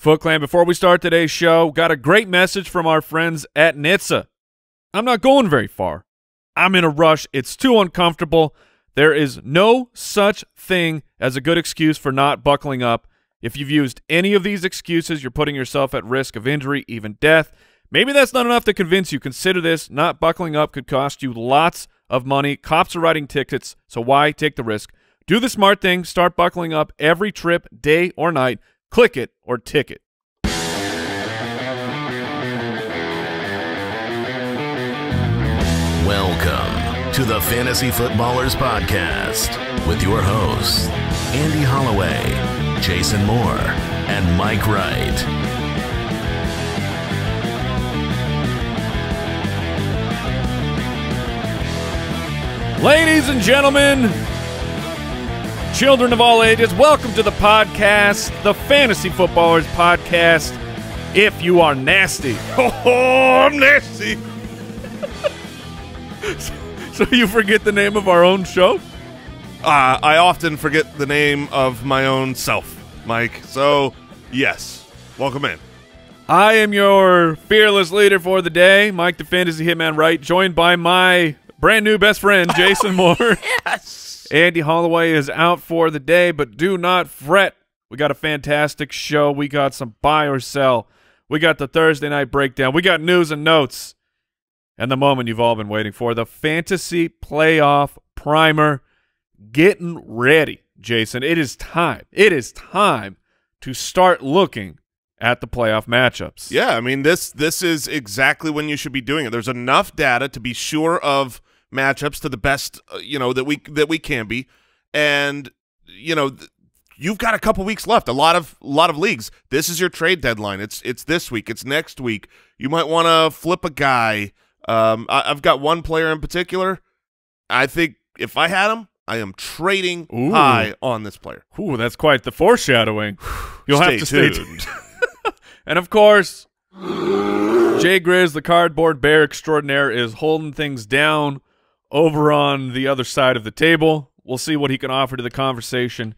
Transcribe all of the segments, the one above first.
Foot Clan, before we start today's show, got a great message from our friends at NHTSA. I'm not going very far. I'm in a rush. It's too uncomfortable. There is no such thing as a good excuse for not buckling up. If you've used any of these excuses, you're putting yourself at risk of injury, even death. Maybe that's not enough to convince you. Consider this. Not buckling up could cost you lots of money. Cops are writing tickets, so why take the risk? Do the smart thing. Start buckling up every trip, day or night. Click it or ticket. Welcome to the Fantasy Footballers Podcast with your hosts, Andy Holloway, Jason Moore, and Mike Wright. Ladies and gentlemen, children of all ages, welcome to the podcast, the Fantasy Footballers Podcast. If you are nasty, Oh, I'm nasty. so you forget the name of our own show? Uh, I often forget the name of my own self, Mike. So, yes, welcome in. I am your fearless leader for the day, Mike the Fantasy Hitman Wright, joined by my brand new best friend, Jason Moore. Yes. Andy Holloway is out for the day, but do not fret. We got a fantastic show. We got some buy or sell. We got the Thursday night breakdown. We got news and notes. And the moment you've all been waiting for the fantasy playoff primer. Getting ready, Jason. It is time. It is time to start looking at the playoff matchups. Yeah, I mean this this is exactly when you should be doing it. There's enough data to be sure of matchups to the best, uh, you know, that we that we can be, and you know. You've got a couple weeks left. A lot of a lot of leagues. This is your trade deadline. It's it's this week. It's next week. You might want to flip a guy. Um, I, I've got one player in particular. I think if I had him, I am trading Ooh. high on this player. Ooh, that's quite the foreshadowing. You'll Stay have to stay tuned. tuned. and of course, Jay Grizz, the cardboard bear extraordinaire, is holding things down over on the other side of the table. We'll see what he can offer to the conversation.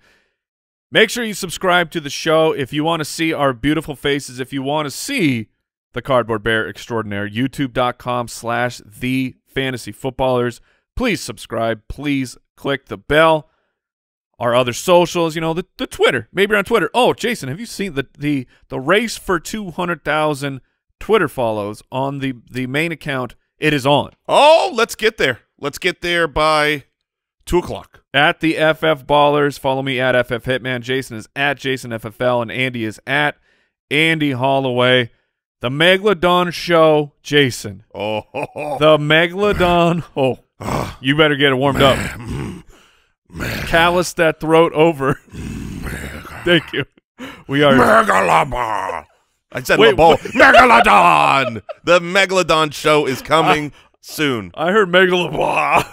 Make sure you subscribe to the show if you want to see our beautiful faces. If you want to see the cardboard bear extraordinaire, youtube.com slash the fantasy footballers. Please subscribe. Please click the bell our other socials, you know, the, the Twitter. Maybe on Twitter. Oh, Jason, have you seen the the the race for 200,000 Twitter follows on the the main account? It is on. Oh, let's get there. Let's get there by two o'clock. At the FF Ballers, follow me at FF Hitman. Jason is at Jason FFL, and Andy is at Andy Holloway. The Megalodon Show, Jason. Oh, The Megalodon. Oh, ah. you better get it warmed up. Mm. Callus that throat over. Thank you. We are. Megalodon. I said Wait, Wait, Megalodon. the Megalodon show is coming soon. I heard Megalodon.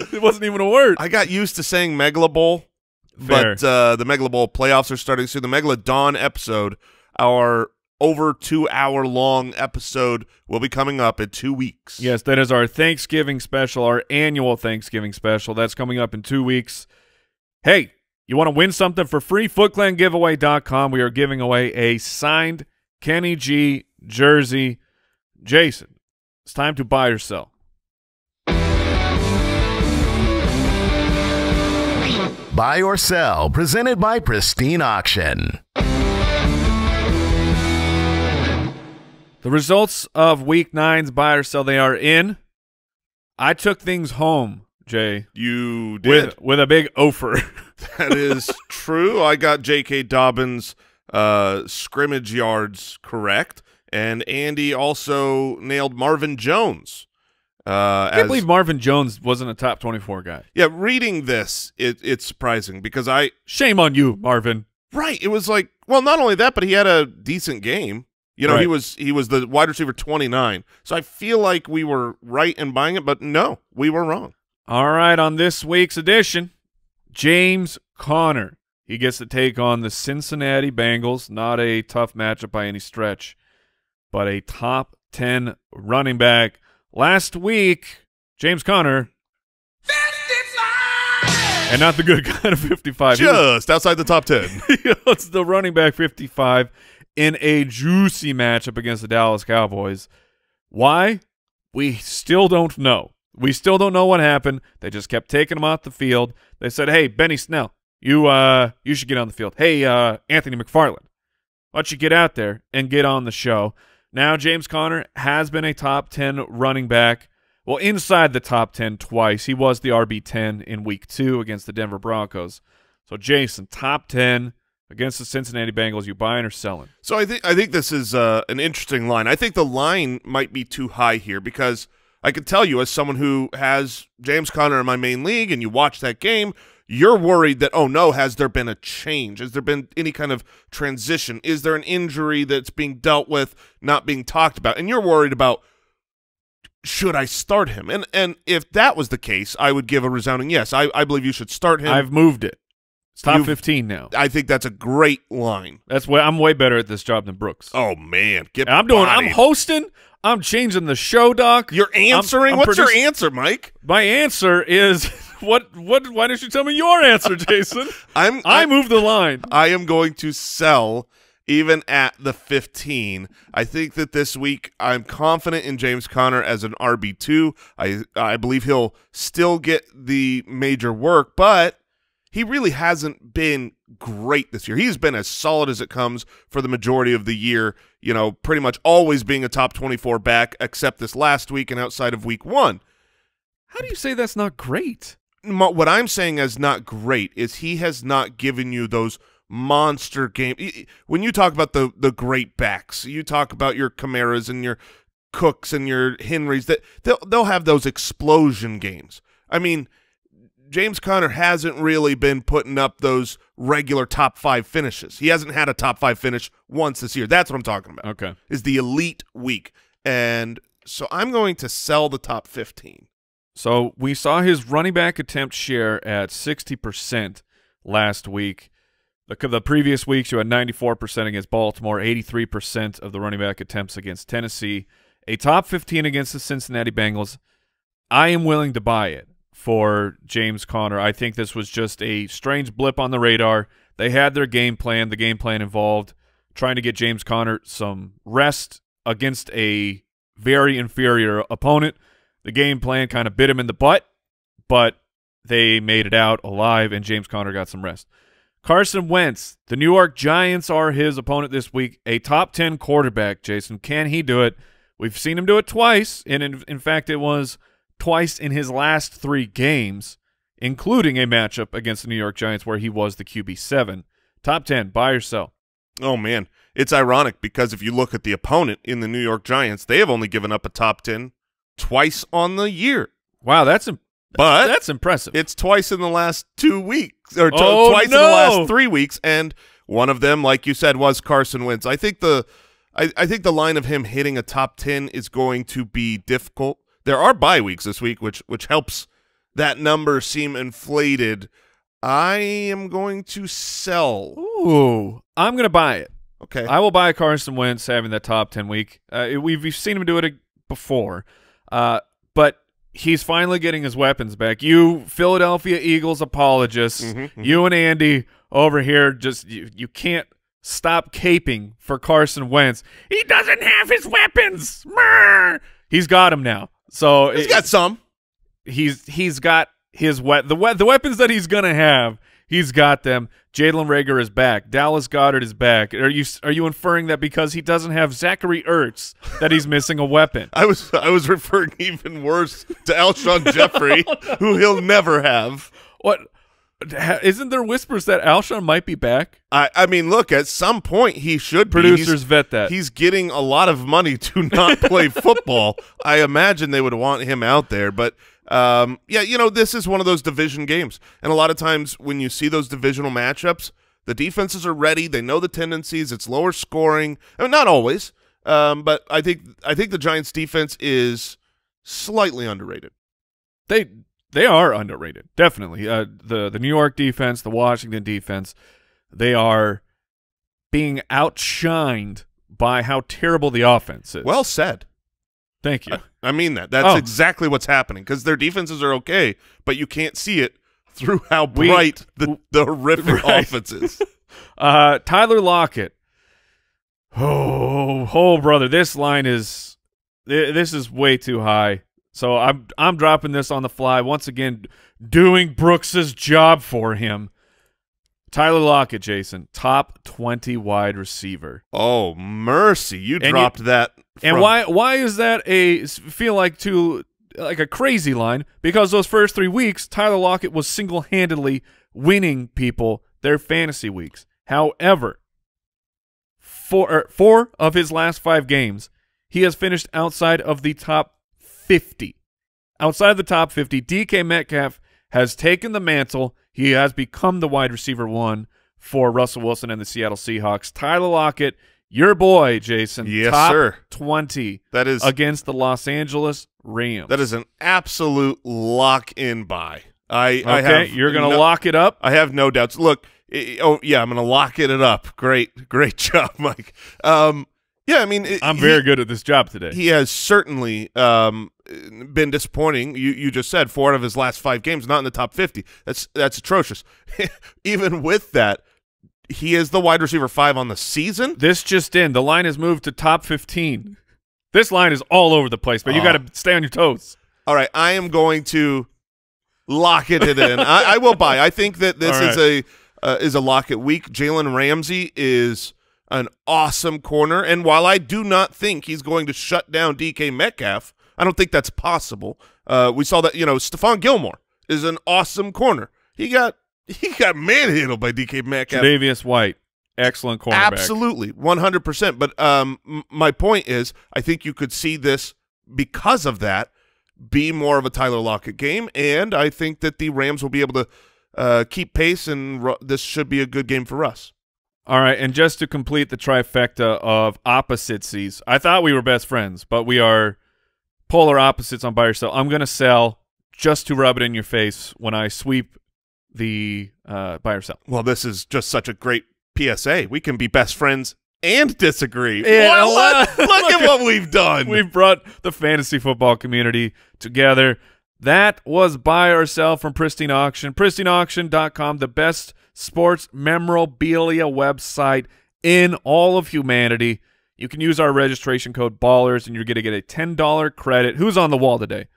it wasn't even a word. I got used to saying Megalobowl, but uh, the Megalobowl playoffs are starting soon. The Megalodon episode, our over two hour long episode, will be coming up in two weeks. Yes, that is our Thanksgiving special, our annual Thanksgiving special. That's coming up in two weeks. Hey, you want to win something for free? FootClanGiveaway.com. We are giving away a signed Kenny G jersey. Jason, it's time to buy or sell. Buy or sell, presented by Pristine Auction. The results of Week Nine's buy or sell, they are in. I took things home, Jay, You did. with with a big offer. That is true. I got J.K. Dobbins' uh, scrimmage yards correct, and Andy also nailed Marvin Jones. Uh, I can't as- believe Marvin Jones wasn't a top 24 guy. yeah, reading this, it, it's surprising because I Shame on you, Marvin. right. It was like, well, not only that, but he had a decent game. You know, he was he was the wide receiver twenty nine. So I feel like we were right in buying it, but no, we were wrong. All right, on this week's edition, James Conner. He gets to take on the Cincinnati Bengals. Not a tough matchup by any stretch, but a top 10 running back. Last week, James Conner and not the good kind of 55. He was- Just outside the top 10. it's the running back 55 in a juicy matchup against the Dallas Cowboys. Why? We still don't know. We still don't know what happened. They just kept taking him off the field. They said, "Hey, Benny Snell, you uh you should get on the field. Hey, uh Anthony McFarland, why don't you get out there and get on the show?" Now James Conner has been a top 10 running back. Well, inside the top 10 twice. He was the RB10 in week 2 against the Denver Broncos. So Jason, top 10 against the Cincinnati Bengals, you buying or selling? So I think I think this is uh, an interesting line. I think the line might be too high here because I can tell you, as someone who has James Conner in my main league, and you watch that game, you're worried that oh no, has there been a change? Has there been any kind of transition? Is there an injury that's being dealt with, not being talked about? And you're worried about should I start him? And and if that was the case, I would give a resounding yes. I, I believe you should start him. I've moved it. It's top You've- 15 now. I think that's a great line. That's way I'm way better at this job than Brooks. Oh man, get And I'm doing. I'm hosting. I'm changing the show, Doc. You're answering. I'm What's your answer, Mike? My answer is what? What? Why don't you tell me your answer, Jason? I'm I I'm moved the line. I am going to sell even at the 15. I think that this week I'm confident in James Conner as an RB2. I I believe he'll still get the major work, but he really hasn't been great this year. He's been as solid as it comes for the majority of the year, you know, pretty much always being a top 24 back except this last week and outside of week 1. How do you say that's not great? What I'm saying as not great is he has not given you those monster game. When you talk about the the great backs, you talk about your Kamaras and your Cooks and your Henrys. That they'll they'll have those explosion games. I mean, James Conner hasn't really been putting up those regular top five finishes. He hasn't had a top five finish once this year. That's what I'm talking about. Okay. Is the elite week, and so I'm going to sell the top 15. So we saw his running back attempt share at 60% last week. The, the previous weeks, you had 94% against Baltimore, 83% of the running back attempts against Tennessee, a top 15 against the Cincinnati Bengals. I am willing to buy it for James Conner. I think this was just a strange blip on the radar. They had their game plan. The game plan involved trying to get James Conner some rest against a very inferior opponent. The game plan kind of bit him in the butt, but they made it out alive, and James Conner got some rest. Carson Wentz, the New York Giants are his opponent this week. A top 10 quarterback, Jason. Can he do it? We've seen him do it twice, and in, in fact, it was twice in his last three games, including a matchup against the New York Giants where he was the QB7. Top 10, buy or sell. Oh man, it's ironic because if you look at the opponent in the New York Giants, they have only given up a top 10 twice on the year. Wow, that's But that's impressive. it's twice in the last 2 weeks or Oh, twice in the last 3 weeks and one of them like you said was Carson Wentz. I think the I, I think the line of him hitting a top 10 is going to be difficult. There are bye weeks this week which which helps that number seem inflated. I am going to sell. Ooh, I'm going to buy it. Okay. I will buy Carson Wentz having that top 10 week. Uh, we've, we've seen him do it before, uh, but he's finally getting his weapons back. You Philadelphia Eagles apologists, Mhm, mhm. you and Andy over here, just you, you can't stop caping for Carson Wentz. He doesn't have his weapons. He's got them now. So He's it- got some. he's he's got his we- the we- the weapons that he's gonna have. He's got them. Jalen Reagor is back. Dallas Goedert is back. Are you are you inferring that because he doesn't have Zachary Ertz that he's missing a weapon? I was I was referring even worse to Alshon Jeffery, who he'll never have. What ha- isn't there whispers that Alshon might be back? I I mean, look, at some point he should. Producers vet that. he's getting a lot of money to not play football. I imagine they would want him out there, but um, yeah, you know, this is one of those division games, and a lot of times when you see those divisional matchups, the defenses are ready. They know the tendencies. It's lower scoring. I mean, not always, um, but I think I think the Giants' defense is slightly underrated. they they are underrated, definitely. Uh, the the New York defense, the Washington defense, they are being outshined by how terrible the offense is. Well said. thank you. I mean that. That's Oh. exactly what's happening because their defenses are okay, but you can't see it through how We- bright the, the horrific Right. offense is. Uh, Tyler Lockett. Oh, oh, brother, this line is this is way too high. So I'm I'm dropping this on the fly once again, doing Brooks's job for him. Tyler Lockett, Jason, top twenty wide receiver. Oh mercy! You you- dropped that. And why why is that a feel like too like a crazy line? Because those first three weeks, Tyler Lockett was single handedly winning people their fantasy weeks. However, four er, four of his last five games, he has finished outside of the top fifty. Outside of the top fifty, DK Metcalf has taken the mantle. He has become the wide receiver one for Russell Wilson and the Seattle Seahawks. Tyler Lockett, your boy, Jason. Yes, top sir. 20 That is against the Los Angeles Rams. that is an absolute lock in buy. I okay. I have you're going to no- lock it up. I have no doubts. Look, oh yeah, I'm going to lock it up. Great, great job, Mike. Um, yeah, I mean, it- I'm he- very good at this job today. He has certainly um, been disappointing. You you just said four out of his last five games not in the top 50. That's that's atrocious. Even with that, he is the wide receiver five on the season. this just in. The line has moved to top 15. This line is all over the place, but you Oh. got to stay on your toes. All right, I am going to lock it in. I, I will buy. I think that this All is a uh, is a lock it week. Jalen Ramsey is an awesome corner, and while I do not think he's going to shut down DK Metcalf, I don't think that's possible. Uh, we saw that you know Stephon Gilmore is an awesome corner. He got he got manhandled by DK Metcalf. Davius White, excellent cornerback. Absolutely, one hundred percent. But um, m- my point is, I think you could see this because of that be more of a Tyler Lockett game, and I think that the Rams will be able to uh, keep pace, and this should be a good game for us. All right, and just to complete the trifecta of opposites, I thought we were best friends, but we are polar opposites on buy or sell. I'm going to sell just to rub it in your face when I sweep the uh, buy or sell. Well, this is just such a great PSA. We can be best friends and disagree. Yeah, look, look- look at what we've done. We've brought the fantasy football community together. That was buy or sell from Pristine Auction. PristineAuction.com, the best sports memorabilia website in all of humanity. You can use our registration code BALLERS, and you're going to get a $10 credit. Who's on the wall today?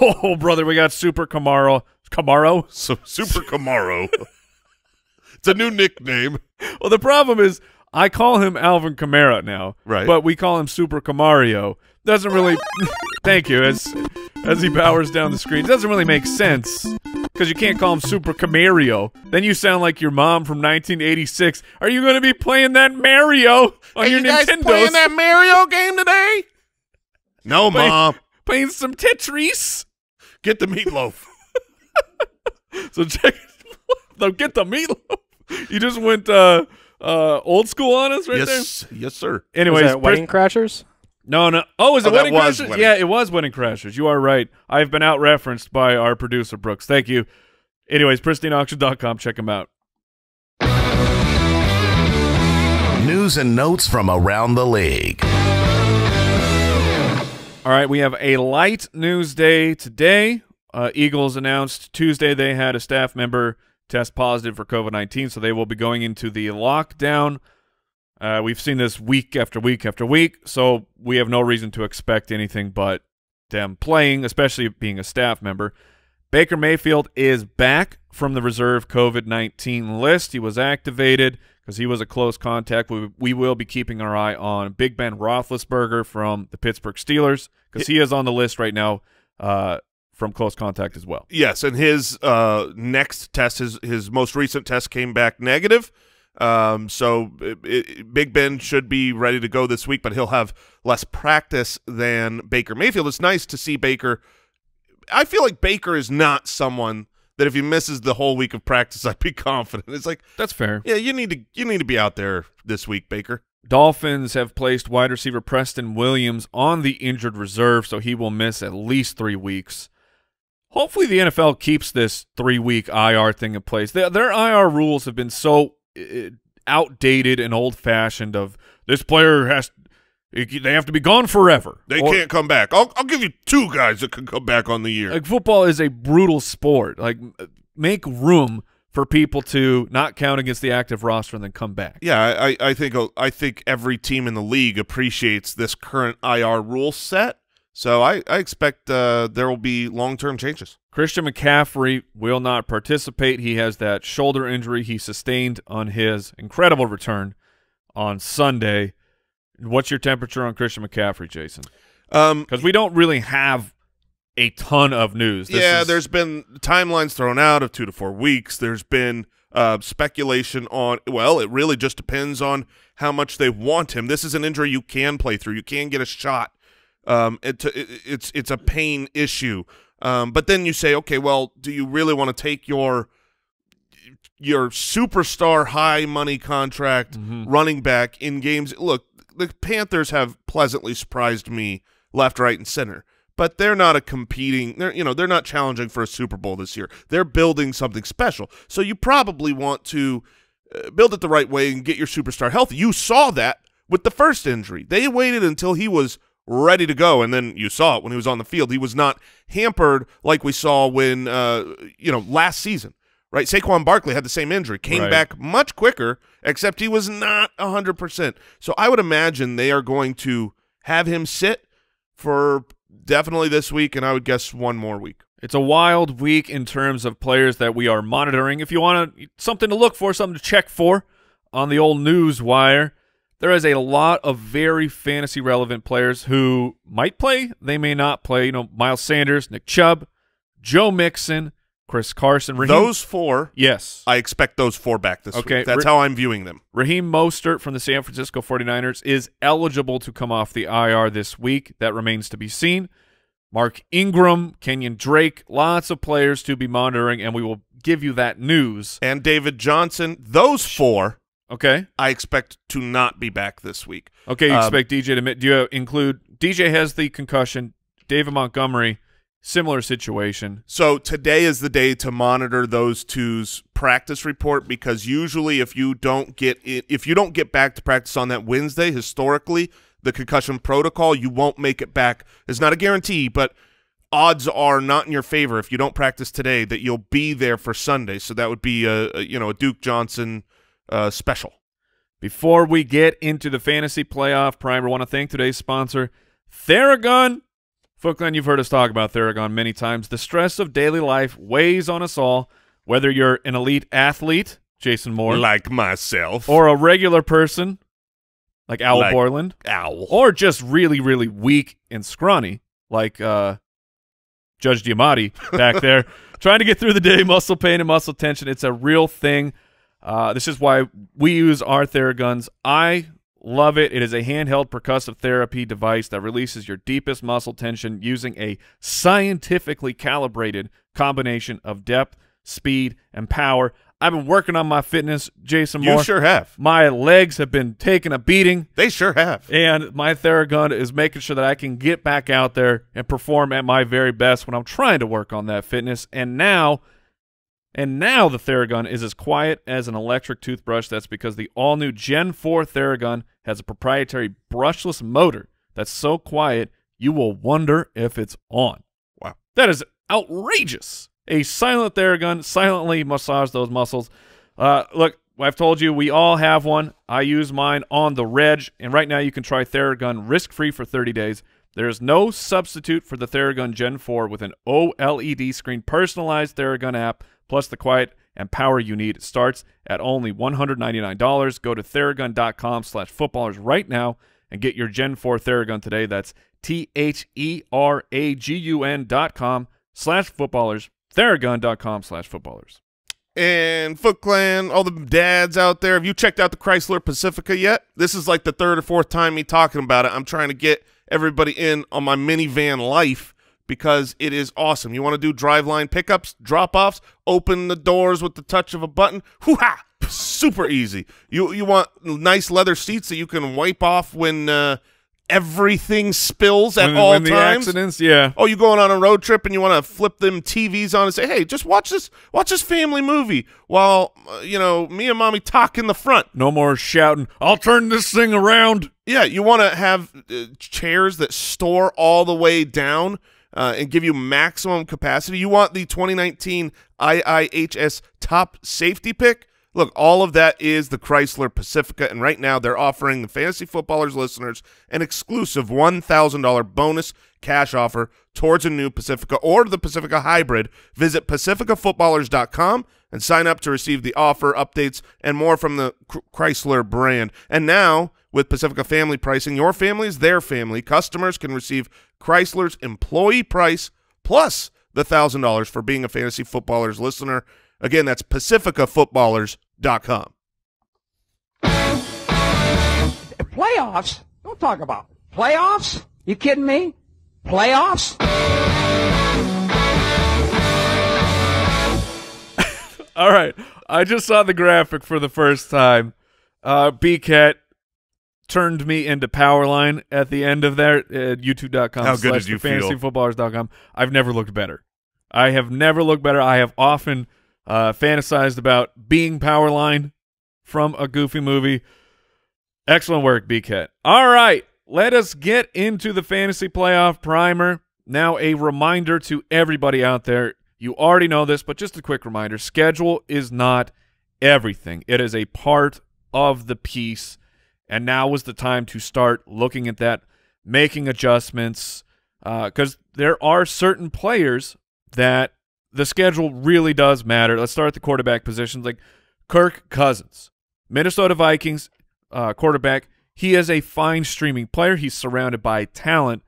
Oh, brother, we got Super Camaro. Camaro? so Super Camaro. it's a new nickname. Well, the problem is I call him Alvin Kamara now, Right. But we call him Super Camario. Doesn't really. thank you. As as he powers down the screen, doesn't really make sense because you can't call him Super Camario. Then you sound like your mom from 1986. Are you going to be playing that Mario on Are your you guys Nintendo? playing that Mario game today? No, Play- mom. Playing some Tetris. Get the meatloaf. So check. So get the meatloaf. You just went uh uh old school on us right yes, yes, sir. there. Anyways, Was that Wedding Crashers? No, no. Oh, is it Oh, that Wedding Crashers? Wedding- Yeah, it was Wedding Crashers. You are right. I've been out referenced by our producer Brooks. Thank you. Anyways, pristineauction.com. Check them out. News and notes from around the league. All right, we have a light news day today. Uh, Eagles announced Tuesday they had a staff member test positive for COVID 19, so they will be going into the lockdown. Uh, we've seen this week after week after week, so we have no reason to expect anything but them playing, especially being a staff member. Baker Mayfield is back from the reserve COVID 19 list. He was activated because he was a close contact. We, we will be keeping our eye on Big Ben Roethlisberger from the Pittsburgh Steelers because he is on the list right now uh, from close contact as well. Yes, and his uh, next test, his his most recent test came back negative. Um, so it, it, Big Ben should be ready to go this week, but he'll have less practice than Baker Mayfield. It's nice to see Baker. I feel like Baker is not someone that if he misses the whole week of practice, I'd be confident. It's like, That's fair. yeah, you need to you need to be out there this week, Baker. Dolphins have placed wide receiver Preston Williams on the injured reserve, so he will miss at least three weeks. Hopefully, the NFL keeps this three-week IR thing in place. Their, their IR rules have been so outdated and old-fashioned. Of this player has, they have to be gone forever. They Or- can't come back. I'll I'll give you two guys that can come back on the year. Like football is a brutal sport. Like make room for people to not count against the active roster and then come back. Yeah, I, I think I think every team in the league appreciates this current IR rule set. So I, I expect uh, there will be long-term changes. Christian McCaffrey will not participate. He has that shoulder injury he sustained on his incredible return on Sunday. What's your temperature on Christian McCaffrey, Jason? Um, Because we don't really have a ton of news. This yeah, there's been timelines thrown out of two to four weeks. There's been uh, speculation on, well, it really just depends on how much they want him. This is an injury you can play through. You can get a shot. Um, it, it, it's it's a pain issue. Um, but then you say, okay, well, do you really want to take your your superstar high money contract Mhm. running back in games? Look, the Panthers have pleasantly surprised me left, right, and center. But they're not a competing. They're you know they're not challenging for a Super Bowl this year. They're building something special. So you probably want to uh, build it the right way and get your superstar healthy. You saw that with the first injury. They waited until he was ready to go, and then you saw it when he was on the field. He was not hampered like we saw when uh, you know last season. Right, Saquon Barkley had the same injury, came Right. back much quicker, except he was not hundred percent. So I would imagine they are going to have him sit for definitely this week, and I would guess one more week. It's a wild week in terms of players that we are monitoring. If you want to, something to look for, something to check for on the old news wire, there is a lot of very fantasy relevant players who might play, they may not play. You know, Miles Sanders, Nick Chubb, Joe Mixon, Chris Carson, Raheem. Those four, yes, I expect those four back this Okay, week. That's Ra- how I'm viewing them. Raheem Mostert from the San Francisco 49ers is eligible to come off the IR this week. That remains to be seen. Mark Ingram, Kenyon Drake, lots of players to be monitoring, and we will give you that news. And David Johnson, those four, Okay. I expect to not be back this week. Okay, you Um, expect DJ to do you include DJ has the concussion, David Montgomery, similar situation. So today is the day to monitor those two's practice report because usually if you don't get it, if you don't get back to practice on that Wednesday, historically the concussion protocol, you won't make it back. It's not a guarantee, but odds are not in your favor if you don't practice today that you'll be there for Sunday. So that would be a, a you know a Duke Johnson uh, special. Before we get into the fantasy playoff primer, I want to thank today's sponsor, Theragun. Footclan, you've heard us talk about Theragun many times. The stress of daily life weighs on us all, whether you're an elite athlete, Jason Moore, like myself, or a regular person, like Al Like- Borland, owl. or just really, really weak and scrawny, like uh, Judge Diamatti back there, trying to get through the day, muscle pain and muscle tension. It's a real thing. Uh, this is why we use our Theraguns. I love it. It is a handheld percussive therapy device that releases your deepest muscle tension using a scientifically calibrated combination of depth, speed, and power. I've been working on my fitness, Jason Moore. You sure have. My legs have been taking a beating. They sure have. And my Theragun is making sure that I can get back out there and perform at my very best when I'm trying to work on that fitness. And now, and now the Theragun is as quiet as an electric toothbrush. That's because the all-new Gen 4 Theragun has a proprietary brushless motor that's so quiet you will wonder if it's on. Wow. That is outrageous. A silent Theragun silently massage those muscles. Uh, look, I've told you we all have one. I use mine on the Reg, and right now you can try Theragun risk-free for 30 days. There is no substitute for the Theragun Gen 4 with an OLED screen personalized Theragun app, plus the quiet and power you need. Starts at only $199. Go to Theragun.com slash footballers right now and get your Gen 4 Theragun today. That's T-H-E-R-A-G-U-N dot com slash footballers. Theragun.com slash footballers. And Foot Clan, all the dads out there, have you checked out the Chrysler Pacifica yet? This is like the third or fourth time me talking about it. I'm trying to get everybody in on my minivan life because it is awesome. You want to do driveline pickups, drop-offs, open the doors with the touch of a button. Hoo-ha! Super easy. You you want nice leather seats that you can wipe off when uh, everything spills at when, all when the times. accidents, yeah. Oh, you going on a road trip and you want to flip them TVs on and say, "Hey, just watch this, watch this family movie," while uh, you know me and mommy talk in the front. No more shouting, I'll turn this thing around. Yeah, you want to have uh, chairs that store all the way down. Uh, and give you maximum capacity. You want the 2019 IIHS top safety pick? Look, all of that is the Chrysler Pacifica, and right now they're offering the Fantasy Footballers listeners an exclusive $1,000 bonus cash offer towards a new Pacifica or the Pacifica Hybrid. Visit pacificafootballers.com and sign up to receive the offer, updates, and more from the Chrysler brand. And now, with Pacifica Family pricing, your family is their family. Customers can receive Chrysler's employee price plus the $1,000 for being a Fantasy Footballers listener – Again, that's pacificafootballers.com. Playoffs? Don't talk about playoffs. You kidding me? Playoffs? All right. I just saw the graphic for the first time. Uh, BCAT turned me into Powerline at the end of that at youtube.com. How good did you feel? FantasyFootballers.com. I've never looked better. I have never looked better. I have often – uh, fantasized about being Powerline from a goofy movie. Excellent work, BCAT. All right, let us get into the fantasy playoff primer. Now, a reminder to everybody out there. You already know this, but just a quick reminder. Schedule is not everything. It is a part of the piece, and now was the time to start looking at that, making adjustments, because uh, there are certain players that the schedule really does matter. Let's start at the quarterback positions. Like Kirk Cousins, Minnesota Vikings uh, quarterback. He is a fine streaming player. He's surrounded by talent.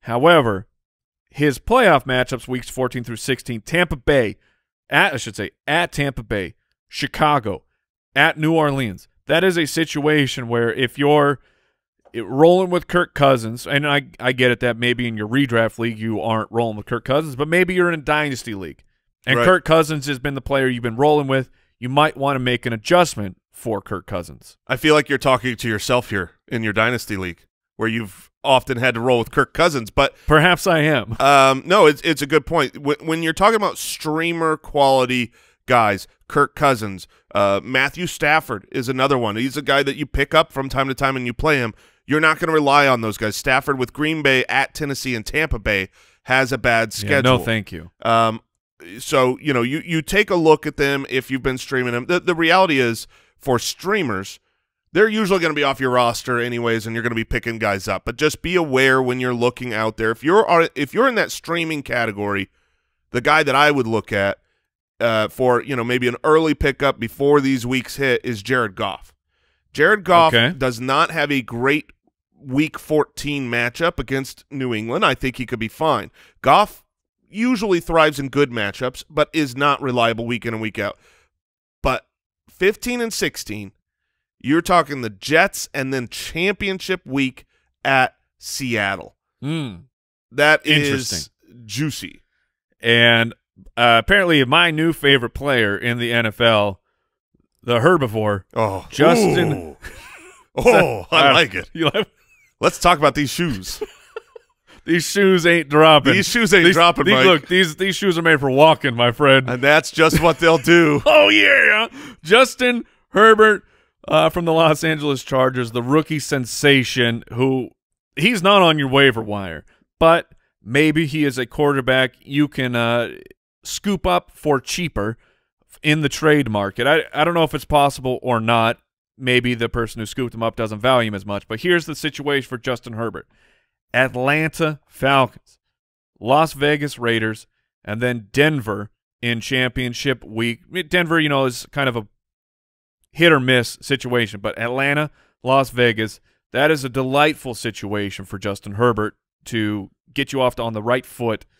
However, his playoff matchups weeks 14 through 16, Tampa Bay, at I should say at Tampa Bay, Chicago, at New Orleans. That is a situation where if you're rolling with Kirk Cousins, and I I get it that maybe in your redraft league you aren't rolling with Kirk Cousins, but maybe you're in a dynasty league, and right. Kirk Cousins has been the player you've been rolling with. You might want to make an adjustment for Kirk Cousins. I feel like you're talking to yourself here in your dynasty league, where you've often had to roll with Kirk Cousins, but perhaps I am. Um, no, it's it's a good point. When, when you're talking about streamer quality guys, Kirk Cousins, uh, Matthew Stafford is another one. He's a guy that you pick up from time to time and you play him. You're not going to rely on those guys. Stafford with Green Bay at Tennessee and Tampa Bay has a bad schedule. Yeah, no, thank you. Um, so you know, you you take a look at them if you've been streaming them. The the reality is for streamers, they're usually going to be off your roster anyways, and you're going to be picking guys up. But just be aware when you're looking out there. If you're if you're in that streaming category, the guy that I would look at uh, for you know maybe an early pickup before these weeks hit is Jared Goff. Jared Goff okay. does not have a great week 14 matchup against New England. I think he could be fine. Goff usually thrives in good matchups, but is not reliable week in and week out. But 15 and 16, you're talking the Jets and then championship week at Seattle. Mm. That is juicy. And uh, apparently my new favorite player in the NFL the herbivore. Oh, Justin. oh, I uh, like it. You like? Let's talk about these shoes. these shoes ain't dropping. These shoes ain't these, dropping. These, Mike. Look, these these shoes are made for walking, my friend. And that's just what they'll do. oh yeah, Justin Herbert uh, from the Los Angeles Chargers, the rookie sensation. Who he's not on your waiver wire, but maybe he is a quarterback you can uh, scoop up for cheaper in the trade market. I, I don't know if it's possible or not. Maybe the person who scooped him up doesn't value him as much. But here's the situation for Justin Herbert. Atlanta Falcons, Las Vegas Raiders, and then Denver in championship week. Denver, you know, is kind of a hit or miss situation, but Atlanta, Las Vegas, that is a delightful situation for Justin Herbert to get you off on the right foot –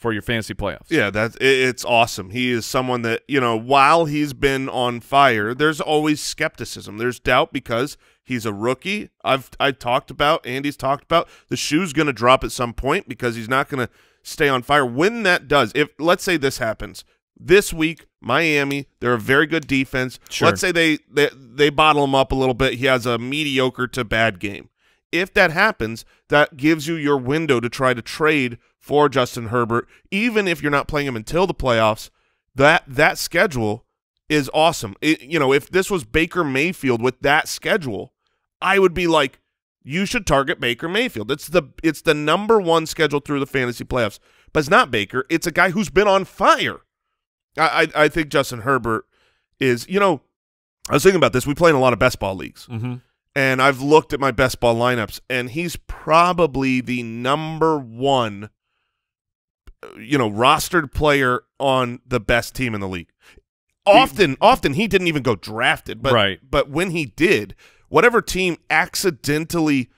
for your fantasy playoffs. Yeah, that it's awesome. He is someone that, you know, while he's been on fire, there's always skepticism. There's doubt because he's a rookie. I've I talked about, Andy's talked about, the shoe's going to drop at some point because he's not going to stay on fire. When that does, if let's say this happens, this week, Miami, they're a very good defense. Sure. Let's say they, they they bottle him up a little bit. He has a mediocre to bad game. If that happens, that gives you your window to try to trade for Justin Herbert, even if you're not playing him until the playoffs. That that schedule is awesome. It, you know, if this was Baker Mayfield with that schedule, I would be like, you should target Baker Mayfield. It's the it's the number one schedule through the fantasy playoffs, but it's not Baker. It's a guy who's been on fire. I I, I think Justin Herbert is. You know, I was thinking about this. We play in a lot of best ball leagues, Mm-hmm. And I've looked at my best ball lineups, and he's probably the number one, you know, rostered player on the best team in the league. Often, often he didn't even go drafted, but Right. but when he did, whatever team accidentally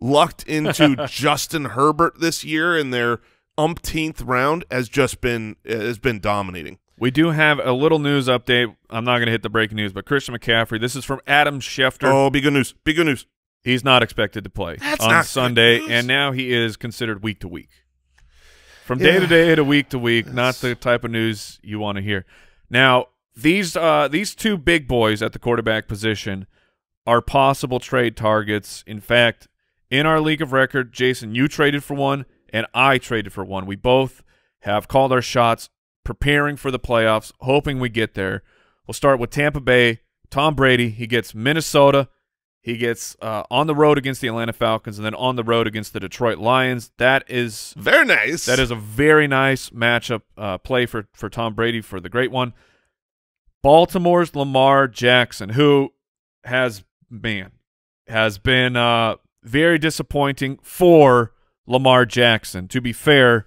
lucked into Justin Herbert this year in their umpteenth round has just been has been dominating. We do have a little news update. I'm not going to hit the breaking news, but Christian McCaffrey. This is from Adam Schefter. Oh, be good news! Be good news! He's not expected to play That's on Sunday, and now he is considered week to week. From day to day to week to week, not the type of news you want to hear. Now, these uh, these two big boys at the quarterback position are possible trade targets. In fact, in our league of record, Jason, you traded for one, and I traded for one. We both have called our shots, preparing for the playoffs, hoping we get there. We'll start with Tampa Bay. Tom Brady, he gets Minnesota. He gets uh, on the road against the Atlanta Falcons and then on the road against the Detroit Lions. That is Very nice. that is a very nice matchup uh, play for for Tom Brady for the great one. Baltimore's Lamar Jackson, who has man has been uh, very disappointing for Lamar Jackson. To be fair,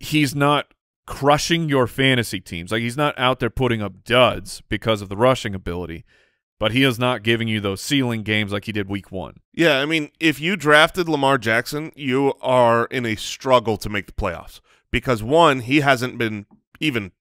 he's not crushing your fantasy teams. Like he's not out there putting up duds because of the rushing ability, but he is not giving you those ceiling games like he did week one. Yeah, I mean, if you drafted Lamar Jackson, you are in a struggle to make the playoffs because one, he hasn't been even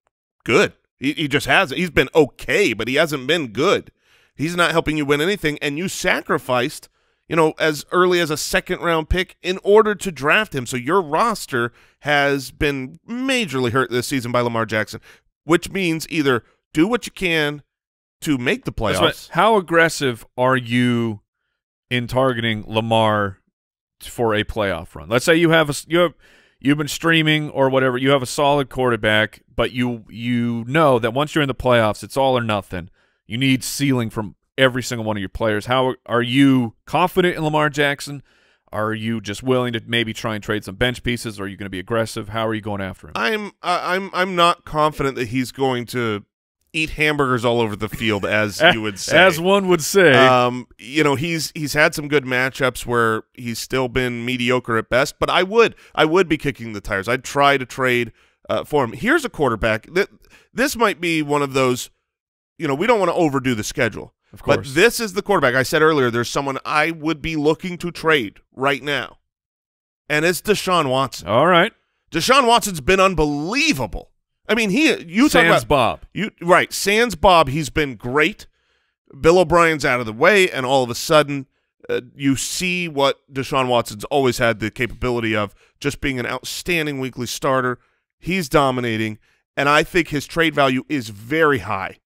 good. He, he just hasn't. He's been okay, but he hasn't been good. He's not helping you win anything, and you sacrificed, you know, as early as a second round pick in order to draft him. So your roster has been majorly hurt this season by Lamar Jackson, which means either do what you can to make the playoffs. what- how aggressive are you in targeting Lamar for a playoff run? Let's say you have a you have you've been streaming or whatever. You have a solid quarterback, but you you know that once you're in the playoffs, it's all or nothing. You need ceiling from every single one of your players. How are you confident in Lamar Jackson? Are you just willing to maybe try and trade some bench pieces? Or are you going to be aggressive? How are you going after him? I'm I'm I'm not confident that he's going to eat hamburgers all over the field, as you would say. As one would say. um, you know, he's he's had some good matchups where he's still been mediocre at best, but I would I would be kicking the tires. I'd try to trade uh, for him. Here's a quarterback that this might be one of those. You know, we don't want to overdo the schedule. Of But this is the quarterback. I said earlier, there's someone I would be looking to trade right now, and it's Deshaun Watson. all right. Deshaun Watson's been unbelievable. I mean, he you talk Sans about Bob. you right, Sans Bob. He's been great. Bill O'Brien's out of the way, and all of a sudden, uh, you see what Deshaun Watson's always had the capability of, just being an outstanding weekly starter. He's dominating, and I think his trade value is very high.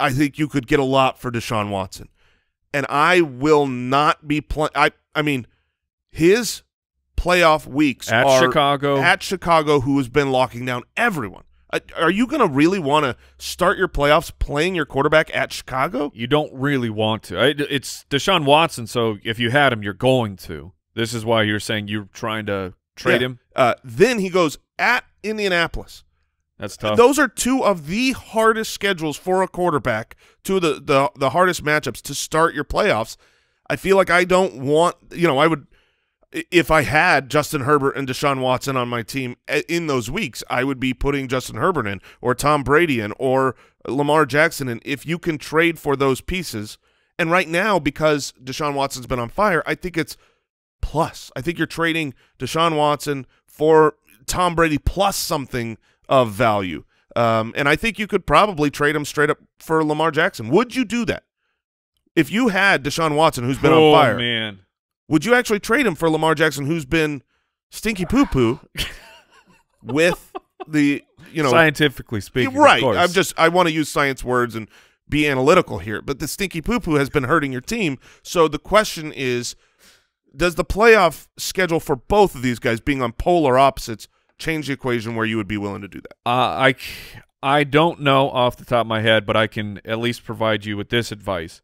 I think you could get a lot for Deshaun Watson, and I will not be playing. I I mean, his playoff weeks At are Chicago. at Chicago, who has been locking down everyone. Uh, Are you going to really want to start your playoffs playing your quarterback at Chicago? You don't really want to. It's Deshaun Watson, so if you had him, you're going to. This is why you're saying you're trying to trade Yeah. him. Uh, then he goes at Indianapolis. That's tough. Those are two of the hardest schedules for a quarterback, two of the, the, the hardest matchups to start your playoffs. I feel like I don't want, you know, I would, if I had Justin Herbert and Deshaun Watson on my team eh, in those weeks, I would be putting Justin Herbert in or Tom Brady in or Lamar Jackson in if you can trade for those pieces. And right now, because Deshaun Watson's been on fire, I think it's plus. I think you're trading Deshaun Watson for Tom Brady plus something of value. Um, and I think you could probably trade him straight up for Lamar Jackson. Would you do that? If you had Deshaun Watson, who's been oh, on fire, man. would you actually trade him for Lamar Jackson, who's been stinky poo poo with the, you know, Scientifically speaking, right. I'm just I want to use science words and be analytical here, but the stinky poo poo has been hurting your team. So the question is, does the playoff schedule for both of these guys being on polar opposites change the equation where you would be willing to do that? Uh, I, I don't know off the top of my head, but I can at least provide you with this advice.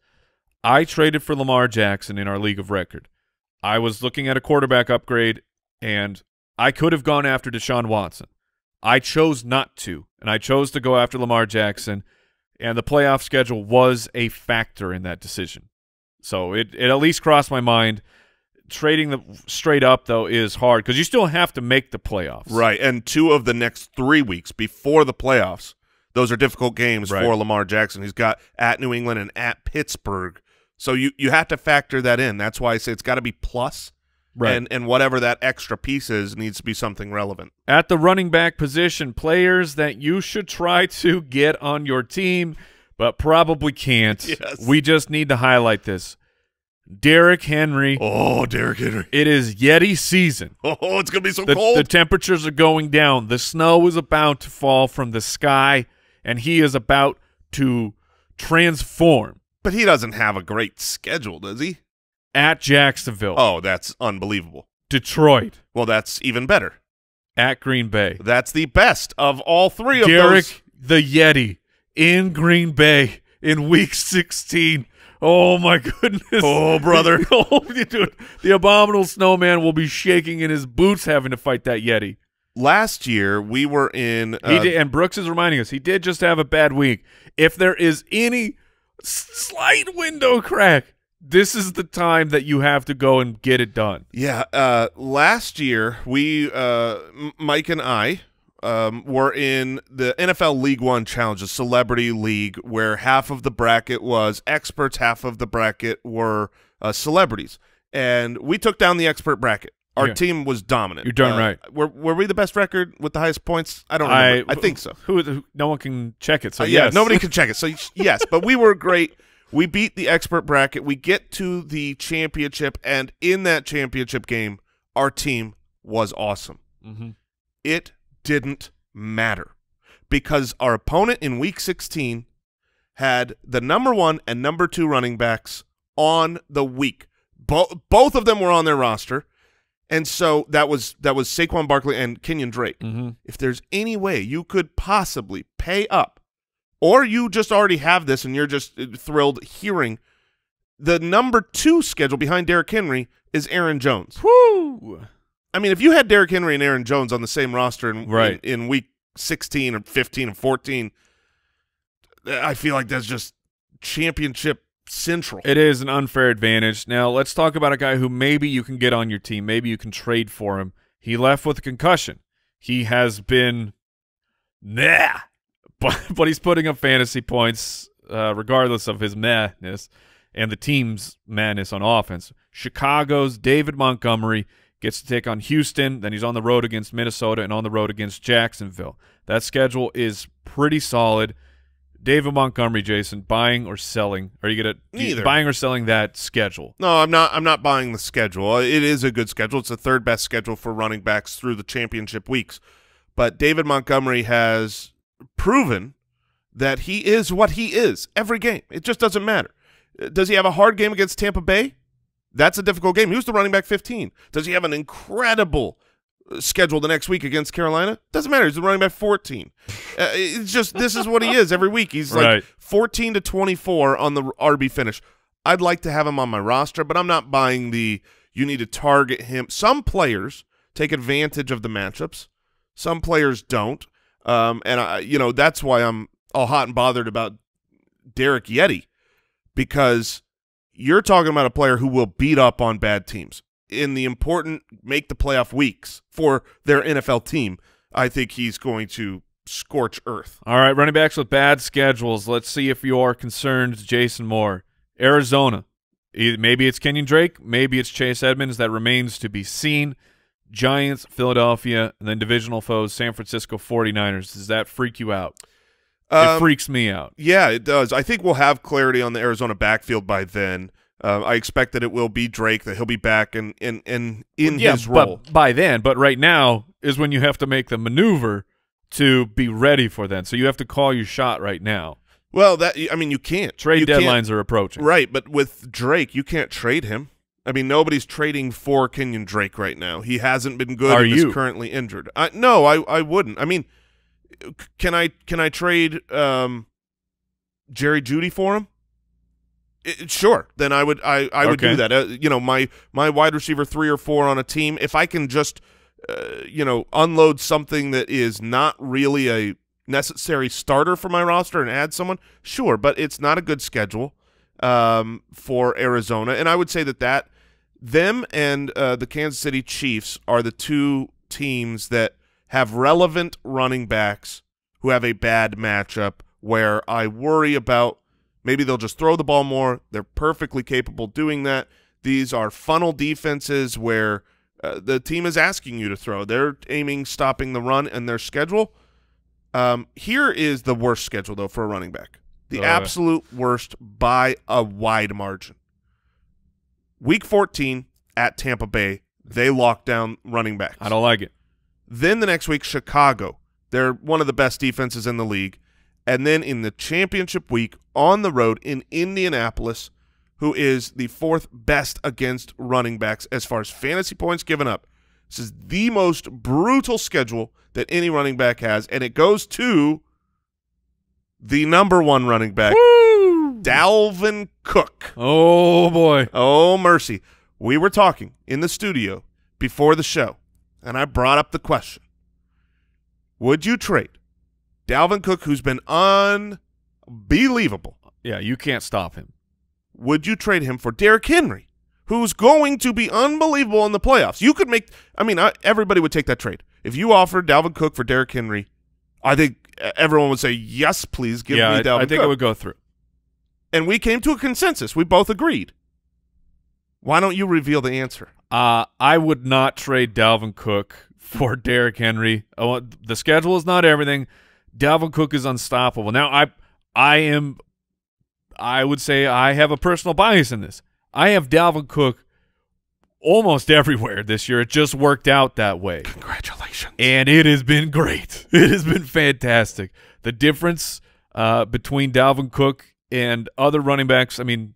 I traded for Lamar Jackson in our league of record. I was looking at a quarterback upgrade, and I could have gone after Deshaun Watson. I chose not to, and I chose to go after Lamar Jackson, and the playoff schedule was a factor in that decision. So it, it at least crossed my mind. Trading the straight up though is hard because you still have to make the playoffs. Right, and two of the next three weeks before the playoffs, those are difficult games Right. for Lamar Jackson. He's got at New England and at Pittsburgh, so you you have to factor that in. That's why I say it's got to be plus, Right. and and whatever that extra piece is needs to be something relevant. At the running back position, players that you should try to get on your team, but probably can't. Yes. We just need to highlight this. Derrick Henry. Oh, Derrick Henry! It is Yeti season. Oh, it's gonna be so The, cold. the temperatures are going down. The snow is about to fall from the sky, and he is about to transform but he doesn't have a great schedule, does he? at Jacksonville, Oh, that's unbelievable. Detroit, Well, that's even better. at Green Bay. That's the best of all three of Derrick those. the Yeti in Green Bay in Week 16. Oh my goodness! Oh, brother. oh, dude, the abominable snowman will be shaking in his boots having to fight that Yeti. Last year, we were in. He uh, did, and Brooks is reminding us he did just have a bad week. If there is any slight window crack, this is the time that you have to go and get it done. Yeah, uh, last year we, uh, Mike and I, um, were in the NFL League One Challenge, a celebrity league where half of the bracket was experts, half of the bracket were uh, celebrities, and we took down the expert bracket. Our Yeah. team was dominant. You're darn Uh, right. Were Were we the best record with the highest points? I don't. Remember. I, think so. Who, who? No one can check it. So Uh, yeah, yes. nobody can check it. So yes, but we were great. We beat the expert bracket. We get to the championship, and in that championship game, our team was awesome. Mhm. It didn't matter because our opponent in Week 16 had the number one and number two running backs on the week. Bo- both of them were on their roster, and so that was that was Saquon Barkley and Kenyon Drake Mhm. if there's any way you could possibly pay up, or you just already have this and you're just uh, thrilled hearing the number two schedule behind Derrick Henry is Aaron Jones. Woo! I mean, if you had Derrick Henry and Aaron Jones on the same roster in, Right. in, in week 16 or 15 and 14, I feel like that's just championship central. It is an unfair advantage. Now let's talk about a guy who maybe you can get on your team. Maybe you can trade for him. He left with a concussion. He has been nah, but but he's putting up fantasy points uh, regardless of his madness and the team's madness on offense. Chicago's David Montgomery gets to take on Houston. Then he's on the road against Minnesota and on the road against Jacksonville. That schedule is pretty solid. David Montgomery, Jason, buying or selling? Are you gonna Neither. buying or selling that schedule? No, I'm not. I'm not buying the schedule. It is a good schedule. It's the third best schedule for running backs through the championship weeks. But David Montgomery has proven that he is what he is every game. It just doesn't matter. Uh, Does he have a hard game against Tampa Bay? That's a difficult game. He was the running back 15. Does he have an incredible uh, schedule the next week against Carolina? Doesn't matter. He's the running back 14. Uh, it's just this is what he is every week. He's like 14 to 24 on the RB finish. I'd like to have him on my roster, but I'm not buying the you need to target him. Some players take advantage of the matchups. Some players don't. Um, and I, you know, that's why I'm all hot and bothered about Derrick Yeti because you're talking about a player who will beat up on bad teams in the important make the playoff weeks for their NFL team. I think he's going to scorch earth. All right, running backs with bad schedules. Let's see if you are concerned, Jason Moore. Arizona. Maybe it's Kenyon Drake. Maybe it's Chase Edmonds. That remains to be seen. Giants, Philadelphia, and then divisional foes, San Francisco 49ers. Does that freak you out? It Um, freaks me out. Yeah, it does. I think we'll have clarity on the Arizona backfield by then. Uh, I expect that it will be Drake, that he'll be back in in in, in yeah, his role. but by then, but right now is when you have to make the maneuver to be ready for then. So you have to call your shot right now. well, that I mean, you can't Trade you can't- deadlines are approaching. right? But with Drake, you can't trade him. I mean, nobody's trading for Kenyon Drake right now. He hasn't been good. Are and you? Currently injured. I, no, I I wouldn't. I mean, can I can I trade um, Jerry Jeudy for him? I- sure, then I would I, I would Okay. do that. Uh, you know, my my wide receiver three or four on a team, if I can just uh, you know unload something that is not really a necessary starter for my roster and add someone, sure, but it's not a good schedule um, for Arizona, and I would say that that them and uh, the Kansas City Chiefs are the two teams that have relevant running backs who have a bad matchup where I worry about maybe they'll just throw the ball more. They're perfectly capable doing that. These are funnel defenses where uh, the team is asking you to throw. They're aiming stopping the run and their schedule. Um, here is the worst schedule though for a running back. The Uh. absolute worst by a wide margin. Week 14 at Tampa Bay, they lock down running backs. I don't like it. Then the next week, Chicago. They're one of the best defenses in the league. And then in the championship week on the road in Indianapolis, who is the fourth best against running backs as far as fantasy points given up. This is the most brutal schedule that any running back has, and it goes to the number one running back, Dalvin Cook. Oh boy. Oh, mercy. We were talking in the studio before the show, and I brought up the question Would you trade Dalvin Cook, who's been unbelievable? Yeah, you can't stop him. Would you trade him for Derrick Henry, who's going to be unbelievable in the playoffs? You could make, I mean, I, everybody would take that trade. If you offered Dalvin Cook for Derrick Henry, I think everyone would say, yes, please give yeah, me I, Dalvin I think Cook. it would go through. and we came to a consensus. We both agreed. Why don't you reveal the answer? Uh, I would not trade Dalvin Cook for Derrick Henry. Want, the schedule is not everything. Dalvin Cook is unstoppable. Now, I, I am, I would say I have a personal bias in this. I have Dalvin Cook almost everywhere this year. It just worked out that way. Congratulations. and it has been great. It has been fantastic. The difference uh, between Dalvin Cook and other running backs, I mean,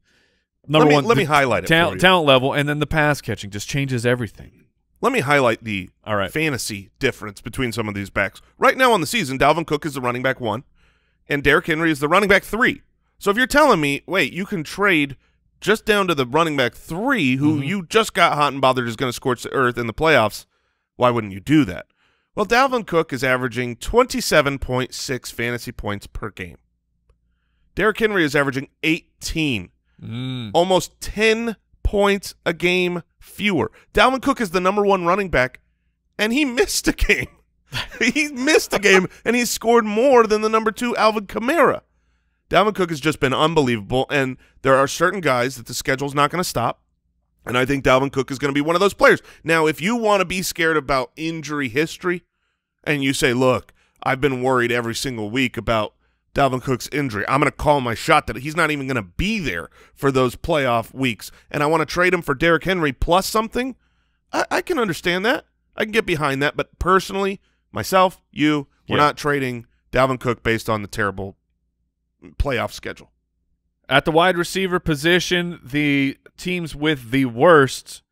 number Let me- one, let me highlight it talent, level, and then the pass catching just changes everything. Let me highlight the All right. fantasy difference between some of these backs. Right now on the season, Dalvin Cook is the running back one, and Derrick Henry is the running back three. So if you're telling me, wait, you can trade just down to the running back three, who Mm-hmm. you just got hot and bothered is going to scorch the earth in the playoffs, why wouldn't you do that? Well, Dalvin Cook is averaging 27.6 fantasy points per game. Derrick Henry is averaging 18 Mm. almost 10 points a game fewer. Dalvin Cook is the number one running back, and he missed a game. he missed a game, and he scored more than the number two Alvin Kamara. Dalvin Cook has just been unbelievable, and there are certain guys that the schedule's not going to stop, and I think Dalvin Cook is going to be one of those players. Now, if you want to be scared about injury history, and you say, look, I've been worried every single week about Dalvin Cook's injury. I'm going to call my shot that he's not even going to be there for those playoff weeks, and I want to trade him for Derrick Henry plus something. I, I can understand that. I can get behind that. But personally, myself, you, we're Yeah. not trading Dalvin Cook based on the terrible playoff schedule. At the wide receiver position, the teams with the worst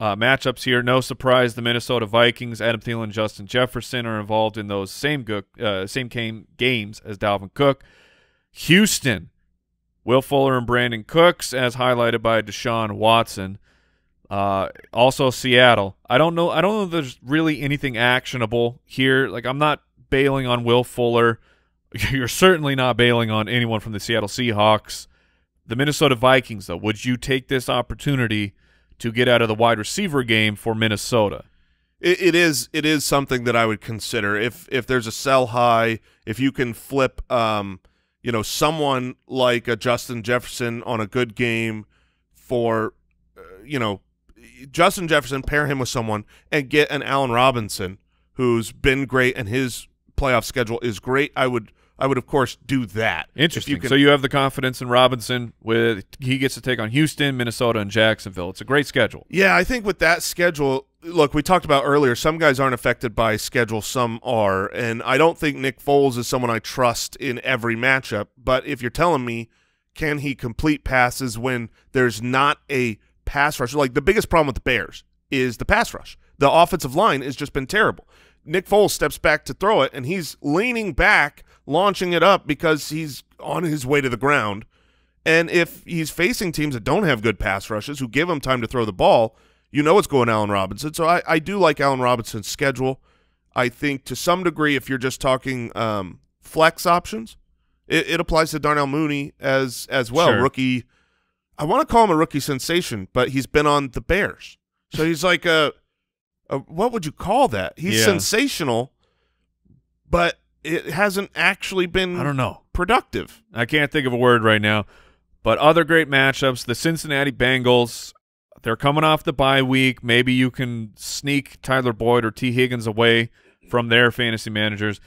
uh, matchups here. No surprise, the Minnesota Vikings, Adam Thielen, Justin Jefferson are involved in those same uh, same game games as Dalvin Cook. Houston, Will Fuller and Brandin Cooks, as highlighted by Deshaun Watson. Uh, also Seattle. I don't know. I don't know if there's really anything actionable here. Like I'm not bailing on Will Fuller. You're certainly not bailing on anyone from the Seattle Seahawks. The Minnesota Vikings, though, would you take this opportunity to get out of the wide receiver game for Minnesota? It, it is it is something that I would consider if if there's a sell high, if you can flip, um, you know, someone like a Justin Jefferson on a good game for, uh, you know, Justin Jefferson pair him with someone and get an Allen Robinson who's been great and his playoff schedule is great. I would I would of course do that. Interesting. you can- so you have the confidence in Robinson with he gets to take on Houston, Minnesota, and Jacksonville. It's a great schedule. Yeah, I think with that schedule, look, we talked about earlier, some guys aren't affected by schedule, some are. And I don't think Nick Foles is someone I trust in every matchup. But if you're telling me, can he complete passes when there's not a pass rush? Like the biggest problem with the Bears is the pass rush. The offensive line has just been terrible. Nick Foles steps back to throw it, and he's leaning back, launching it up because he's on his way to the ground And if he's facing teams that don't have good pass rushes, who give him time to throw the ball, you know it's going Allen Robinson. So I, I do like Allen Robinson's schedule. I think to some degree, if you're just talking um, flex options, it, it, applies to Darnell Mooney as as well. Sure. Rookie, I want to call him a rookie sensation, but he's been on the Bears, so he's like a, a what would you call that? He's Yeah. sensational, but it hasn't actually been I don't know. productive. I can't think of a word right now. But other great matchups, the Cincinnati Bengals, they're coming off the bye week. Maybe you can sneak Tyler Boyd or Tee Higgins away from their fantasy managers.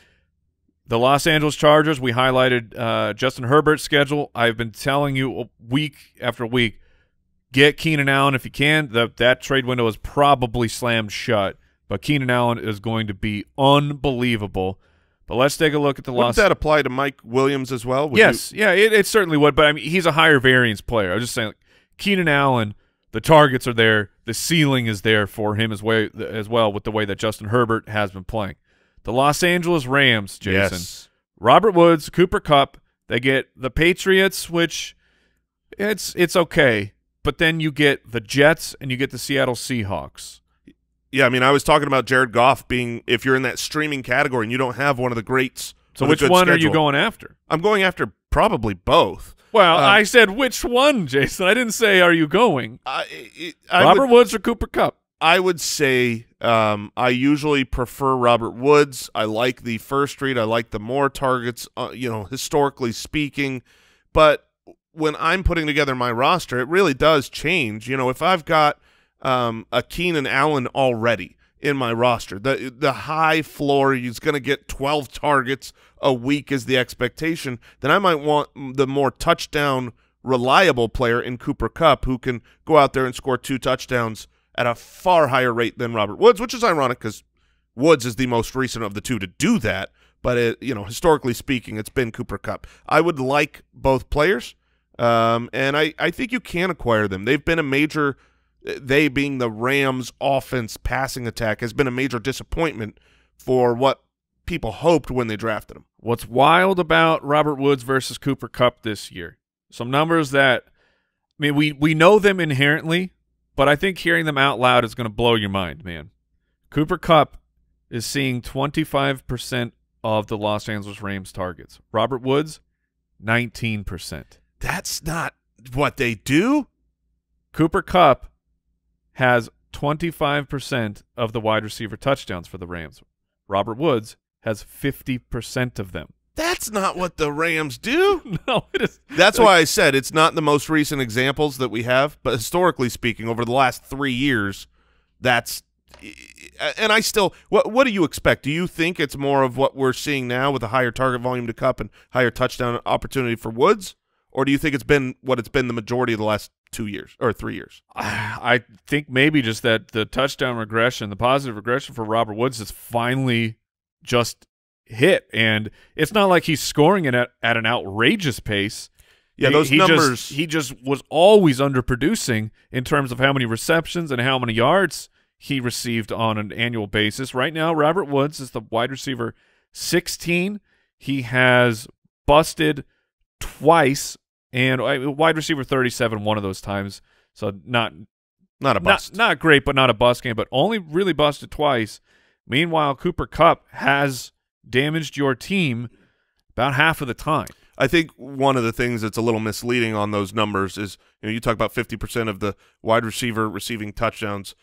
The Los Angeles Chargers, we highlighted uh, Justin Herbert's schedule. I've been telling you week after week, get Keenan Allen if you can. The, that trade window is probably slammed shut, but Keenan Allen is going to be unbelievable. But let's take a look at the Wouldn't Los that apply to Mike Williams as well? Would yes, yeah, it, it certainly would. But I mean, he's a higher variance player. I was just saying, like, Keenan Allen, the targets are there, the ceiling is there for him as way as well with the way that Justin Herbert has been playing. The Los Angeles Rams, Jason, yes. Robert Woods, Cooper Kupp. They get the Patriots, which it's it's okay, but then you get the Jets and you get the Seattle Seahawks. Yeah, I mean, I was talking about Jared Goff being if you're in that streaming category and you don't have one of the greats. So which one are you going after? I'm going after probably both. Well, Um, I said which one, Jason. I didn't say are you going. I, I Robert would, Woods or Cooper Kupp? I would say um, I usually prefer Robert Woods. I like the first read. I like the more targets, uh, you know, historically speaking. But when I'm putting together my roster, it really does change. You know, if I've got um, a Keenan Allen already in my roster, the the high floor, he's going to get 12 targets a week is the expectation, then I might want the more touchdown reliable player in Cooper Kupp who can go out there and score two touchdowns at a far higher rate than Robert Woods, which is ironic because Woods is the most recent of the two to do that. But it, you know, historically speaking, it's been Cooper Kupp. I would like both players, um, and I I think you can acquire them. They've been a major. They being the Rams' offense passing attack has been a major disappointment for what people hoped when they drafted him. What's wild about Robert Woods versus Cooper Kupp this year? Some numbers that I mean we we know them inherently, but I think hearing them out loud is going to blow your mind, man. Cooper Kupp is seeing 25% of the Los Angeles Rams targets. Robert Woods 19%. That's not what they do. Cooper Kupp has 25% of the wide receiver touchdowns for the Rams. Robert Woods has 50% of them. That's not what the Rams do. No, it is That's why I said it's not the most recent examples that we have, but historically speaking, over the last three years, that's. And I still, what what do you expect? Do you think it's more of what we're seeing now with a higher target volume to Kupp and higher touchdown opportunity for Woods, or do you think it's been what it's been the majority of the last two years or three years? I think maybe just that the touchdown regression, the positive regression for Robert Woods has finally just hit, and it's not like he's scoring it at, at an outrageous pace. Yeah, He- those he numbers. Just, he just was always underproducing in terms of how many receptions and how many yards he received on an annual basis. Right now, Robert Woods is the wide receiver 16. He has busted twice, and uh, wide receiver 37 one of those times. So not not a bust. not not great, but not a bust game, but only really busted twice. Meanwhile, Cooper Kupp has damaged your team about half of the time. I think one of the things that's a little misleading on those numbers is you know you talk about 50% of the wide receiver receiving touchdowns.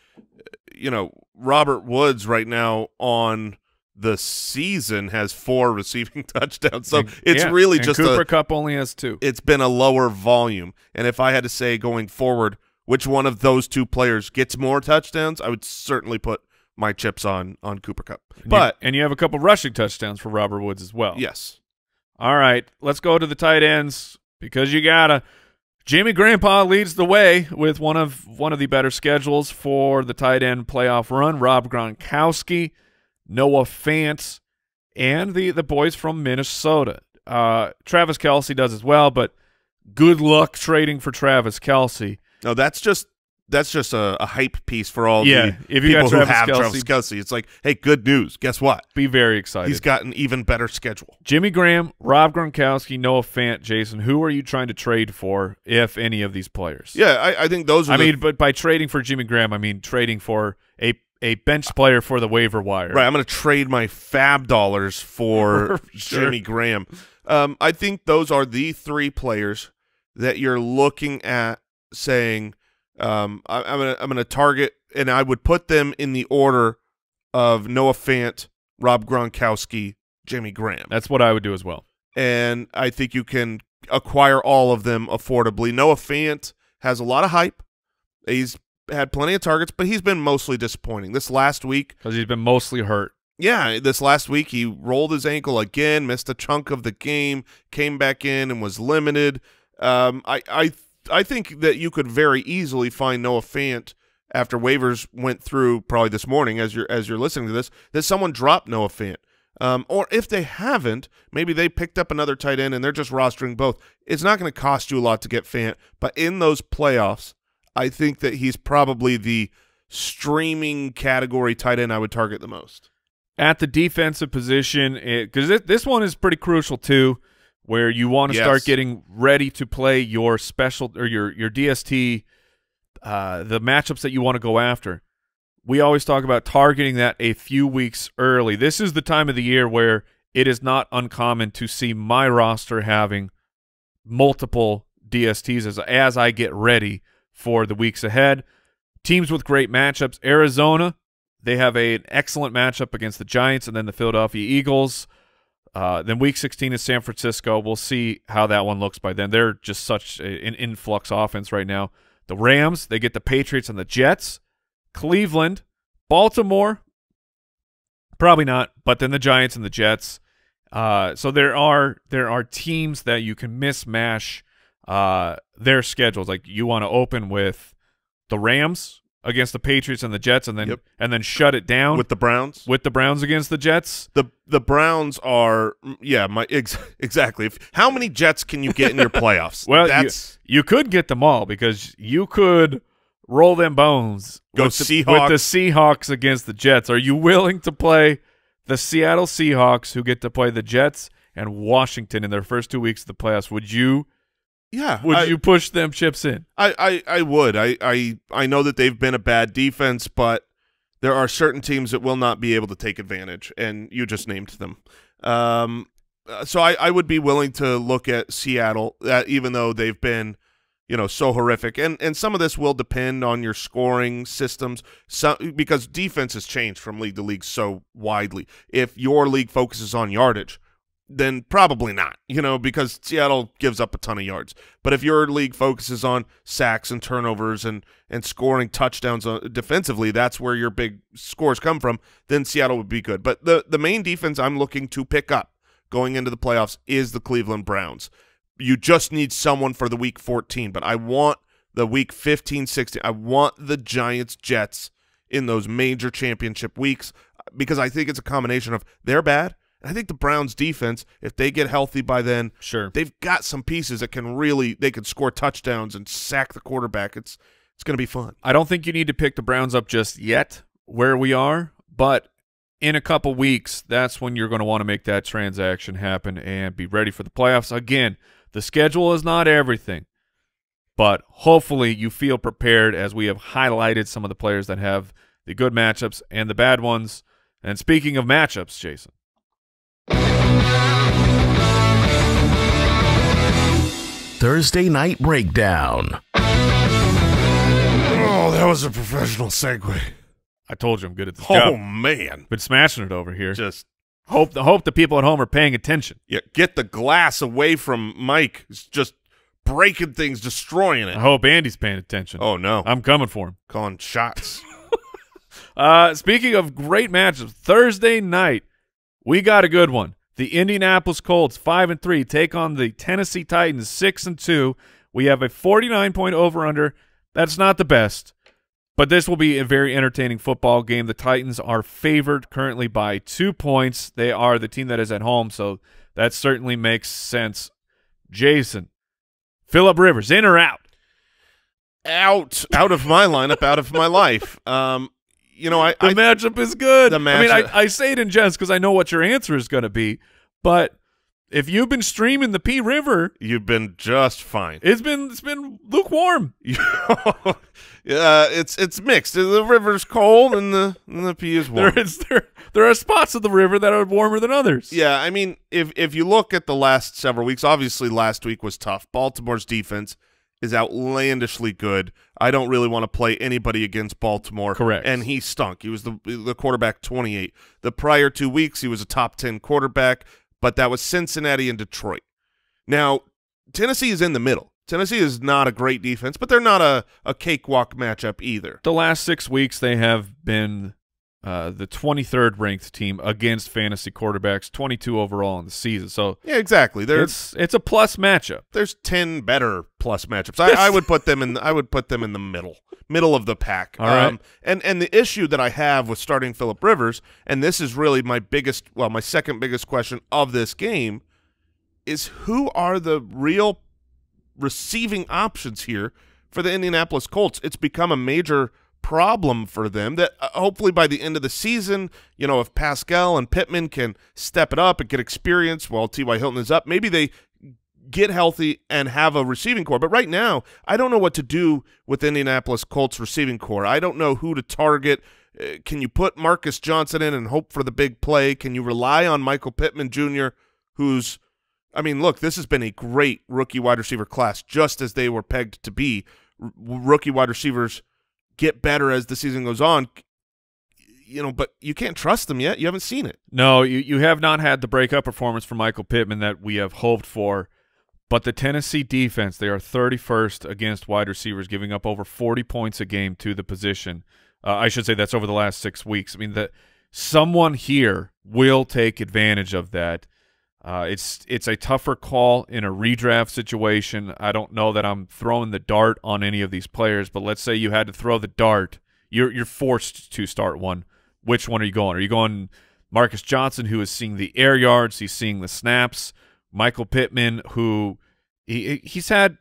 You know, Robert Woods right now on the season has four receiving touchdowns. So And- it's yeah, really and just Cooper a Kupp only has two. it's been a lower volume. And if I had to say going forward which one of those two players gets more touchdowns, I would certainly put my chips on on Cooper Kupp. And you- But and you have a couple rushing touchdowns for Robert Woods as well. yes. All right, let's go to the tight ends because you gotta. Jimmy Graham leads the way with one of one of the better schedules for the tight end playoff run. Rob Gronkowski, Noah Fant, and the the boys from Minnesota. Uh, Travis Kelce does as well, but good luck trading for Travis Kelce. No, that's just that's just a, a hype piece for all Yeah, the if you people who have Kelce- Travis Kelce. It's like, hey, good news. Guess what? Be very excited. He's got an even better schedule. Jimmy Graham, Rob Gronkowski, Noah Fant, Jason. Who are you trying to trade for, if any of these players? Yeah, I, I think those are. I mean, but by trading for Jimmy Graham, I mean trading for a a bench player for the waiver wire. Right, I'm going to trade my FAAB dollars for Sure. Jimmy Graham. Um, I think those are the three players that you're looking at saying, um, I, I'm going to I'm going to target, and I would put them in the order of Noah Fant, Rob Gronkowski, Jimmy Graham, That's what I would do as well. and I think you can acquire all of them affordably. Noah Fant has a lot of hype. He's had plenty of targets, but he's been mostly disappointing. This last week, Because he's been mostly hurt. yeah, this last week he rolled his ankle again, missed a chunk of the game, came back in and was limited. Um, I I I think that you could very easily find Noah Fant after waivers went through probably this morning as you're as you're listening to this that someone dropped Noah Fant. Um, or if they haven't, maybe they picked up another tight end and they're just rostering both. It's not going to cost you a lot to get Fant, but in those playoffs, I think that he's probably the streaming category tight end I would target the most. At the defensive position, because this one is pretty crucial too, where you want to Yes. start getting ready to play your special or your your DST, uh, the matchups that you want to go after. We always talk about targeting that a few weeks early. This is the time of the year where it is not uncommon to see my roster having multiple DSTs as as I get ready for the weeks ahead. Teams with great matchups. Arizona, they have a, an excellent matchup against the Giants and then the Philadelphia Eagles. Uh, then week 16 is San Francisco. We'll see how that one looks by then. They're just such a, an influx offense right now. The Rams, they get the Patriots and the Jets. Cleveland, Baltimore, probably not, but then the Giants and the Jets. Uh, so there are there are teams that you can mismatch uh, their schedules. Like you want to open with the Rams against the Patriots and the Jets, and then Yep. and then shut it down with the Browns. with the Browns against the Jets. the the Browns are yeah, my ex exactly. If, how many Jets can you get in your playoffs? Well, that's you, you could get them all because you could roll them bones. Go with the, Seahawks. with the Seahawks against the Jets. Are you willing to play the Seattle Seahawks, who get to play the Jets and Washington in their first two weeks of the playoffs? Would you yeah. would I, you push them chips in? I, I I would. I, I I know that they've been a bad defense, but there are certain teams that will not be able to take advantage, and you just named them. Um, uh, so I, I would be willing to look at Seattle, uh, even though they've been, you know, so horrific, and and some of this will depend on your scoring systems, so, because defense has changed from league to league so widely. If your league focuses on yardage, then probably not, you know, because Seattle gives up a ton of yards. But if your league focuses on sacks and turnovers and and scoring touchdowns uh, defensively, that's where your big scores come from. Then Seattle would be good. But the the main defense I'm looking to pick up going into the playoffs is the Cleveland Browns. You just need someone for the week 14, but I want the week 15, 16. I want the Giants Jets in those major championship weeks because I think it's a combination of they're bad. I think the Browns defense, if they get healthy by then, Sure. they've got some pieces that can really they can score touchdowns and sack the quarterback. It's it's going to be fun. I don't think you need to pick the Browns up just yet where we are, but in a couple weeks, that's when you're going to want to make that transaction happen and be ready for the playoffs. Again, the schedule is not everything, but hopefully you feel prepared as we have highlighted some of the players that have the good matchups and the bad ones. And speaking of matchups, Jason, Thursday Night Breakdown. Oh, that was a professional segue. I told you I'm good at this Oh job. man, Been smashing it over here. just Hope the hope the people at home are paying attention. yeah, get the glass away from Mike. It's just breaking things, destroying it. I hope Andy's paying attention. Oh no, I'm coming for him. calling shots. Uh, speaking of great matches, Thursday night we got a good one. The Indianapolis Colts five and three take on the Tennessee Titans six and two. We have a 49 point over under. That's not the best, but this will be a very entertaining football game. The Titans are favored currently by two points. They are the team that is at home, so that certainly makes sense. Jason, Philip Rivers, in or out? out out of my lineup, out of my life. Um, you know, I, The I matchup is good. The I mean, I, I say it in jest because I know what your answer is going to be, but if you've been streaming the P River, you've been just fine. it's been it's been lukewarm. yeah, it's it's mixed. The river's cold and the and the pee is warm. There is there there are spots of the river that are warmer than others. Yeah, I mean, if if you look at the last several weeks, obviously last week was tough. Baltimore's defense is outlandishly good. I don't really want to play anybody against Baltimore. Correct. And he stunk. He was the the quarterback 28. The prior 2 weeks he was a top 10 quarterback, but that was Cincinnati and Detroit. Now, Tennessee is in the middle. Tennessee is not a great defense, but they're not a a cakewalk matchup either. The last six weeks they have been uh, the 23rd ranked team against fantasy quarterbacks, 22 overall in the season. So Yeah, exactly. There's it's it's a plus matchup. there's ten better plus matchups. I, I would put them in. I would put them in the middle, middle of the pack. Um, All right. and and the issue that I have with starting Philip Rivers, and this is really my biggest, well, my second biggest question of this game, is who are the real receiving options here for the Indianapolis Colts? It's become a major problem for them that uh, hopefully by the end of the season, you know, if Pascal and Pittman can step it up and get experience while T.Y. Hilton is up, maybe they get healthy and have a receiving corps. But right now, I don't know what to do with Indianapolis Colts receiving corps. I don't know who to target. Uh, can you put Marcus Johnson in and hope for the big play? Can you rely on Michael Pittman Jr., who's I mean, look, this has been a great rookie wide receiver class, just as they were pegged to be. R- rookie wide receivers get better as the season goes on, you know, but you can't trust them yet. You haven't seen it. No, you, you have not had the breakout performance from Michael Pittman that we have hoped for. But the Tennessee defense, they are 31st against wide receivers, giving up over 40 points a game to the position. Uh, I should say that's over the last six weeks. I mean, that someone here will take advantage of that. Uh, it's it's a tougher call in a redraft situation. I don't know that I'm throwing the dart on any of these players, but let's say you had to throw the dart, you're you're forced to start one. Which one are you going? Are you going Marcus Johnson, who is seeing the air yards, he's seeing the snaps. Michael Pittman, who he he's had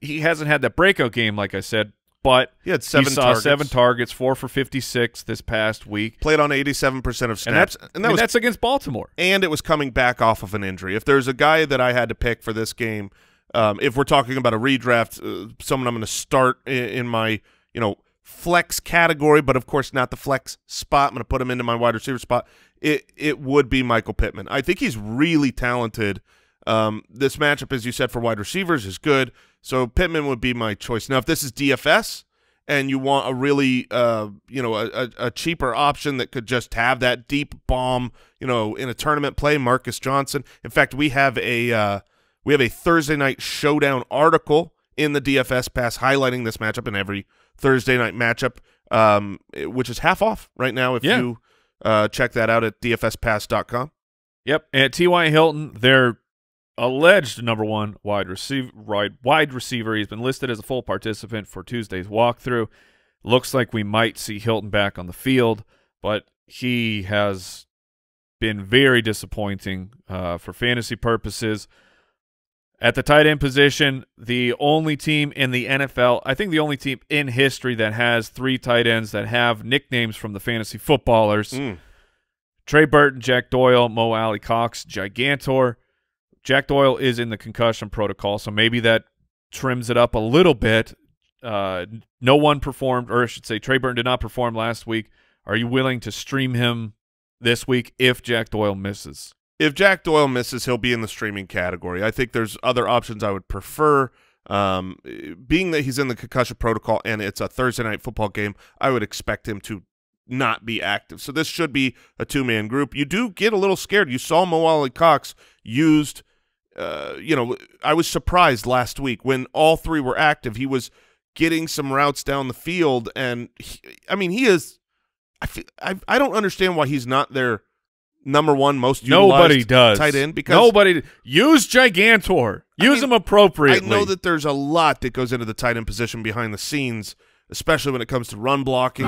he hasn't had that breakout game, like I said, but He had seven he saw targets. seven targets, four for fifty six this past week, Played on 87% of and snaps. that's and I mean, was that's against Baltimore. and it was coming back off of an injury. If there's a guy that I had to pick for this game, um, if we're talking about a redraft, uh, someone I'm going to start in, in my you know flex category, but of course not the flex spot. I'm going to put him into my wide receiver spot. It it would be Michael Pittman. I think he's really talented. Um, this matchup, as you said, for wide receivers is good. So Pittman would be my choice. Now, if this is DFS and you want a really, uh, you know, a, a, cheaper option that could just have that deep bomb, you know, in a tournament play, Marcus Johnson. In fact, we have a uh, we have a Thursday night showdown article in the DFS pass highlighting this matchup in every Thursday night matchup, um, which is half off right now. If Yeah. you uh, check that out at dfspass.com. Yep. And T.Y. Hilton, their alleged number one wide receiver, wide, wide receiver. He's been listed as a full participant for Tuesday's walkthrough. Looks like we might see Hilton back on the field, but he has been very disappointing uh, for fantasy purposes. At the tight end position, the only team in the NFL, I think the only team in history that has three tight ends that have nicknames from the fantasy footballers. Mm. Trey Burton, Jack Doyle, Mo Alie-Cox, Gigantor. Jack Doyle is in the concussion protocol, so maybe that trims it up a little bit. Uh, no one performed, or I should say, Trey Burton did not perform last week. Are you willing to stream him this week if Jack Doyle misses? if Jack Doyle misses, he'll be in the streaming category. I think there's other options I would prefer. Um, being that he's in the concussion protocol and it's a Thursday night football game, I would expect him to not be active. So this should be a two man group. You do get a little scared. You saw Mo Alie-Cox used. Uh, you know, I was surprised last week when all three were active. He was getting some routes down the field, and he, I mean, he is. I, feel, I I don't understand why he's not their number one most utilized Nobody does. tight end because nobody use Gigantor. I Use mean, him appropriately. I know that there's a lot that goes into the tight end position behind the scenes, especially when it comes to run blocking.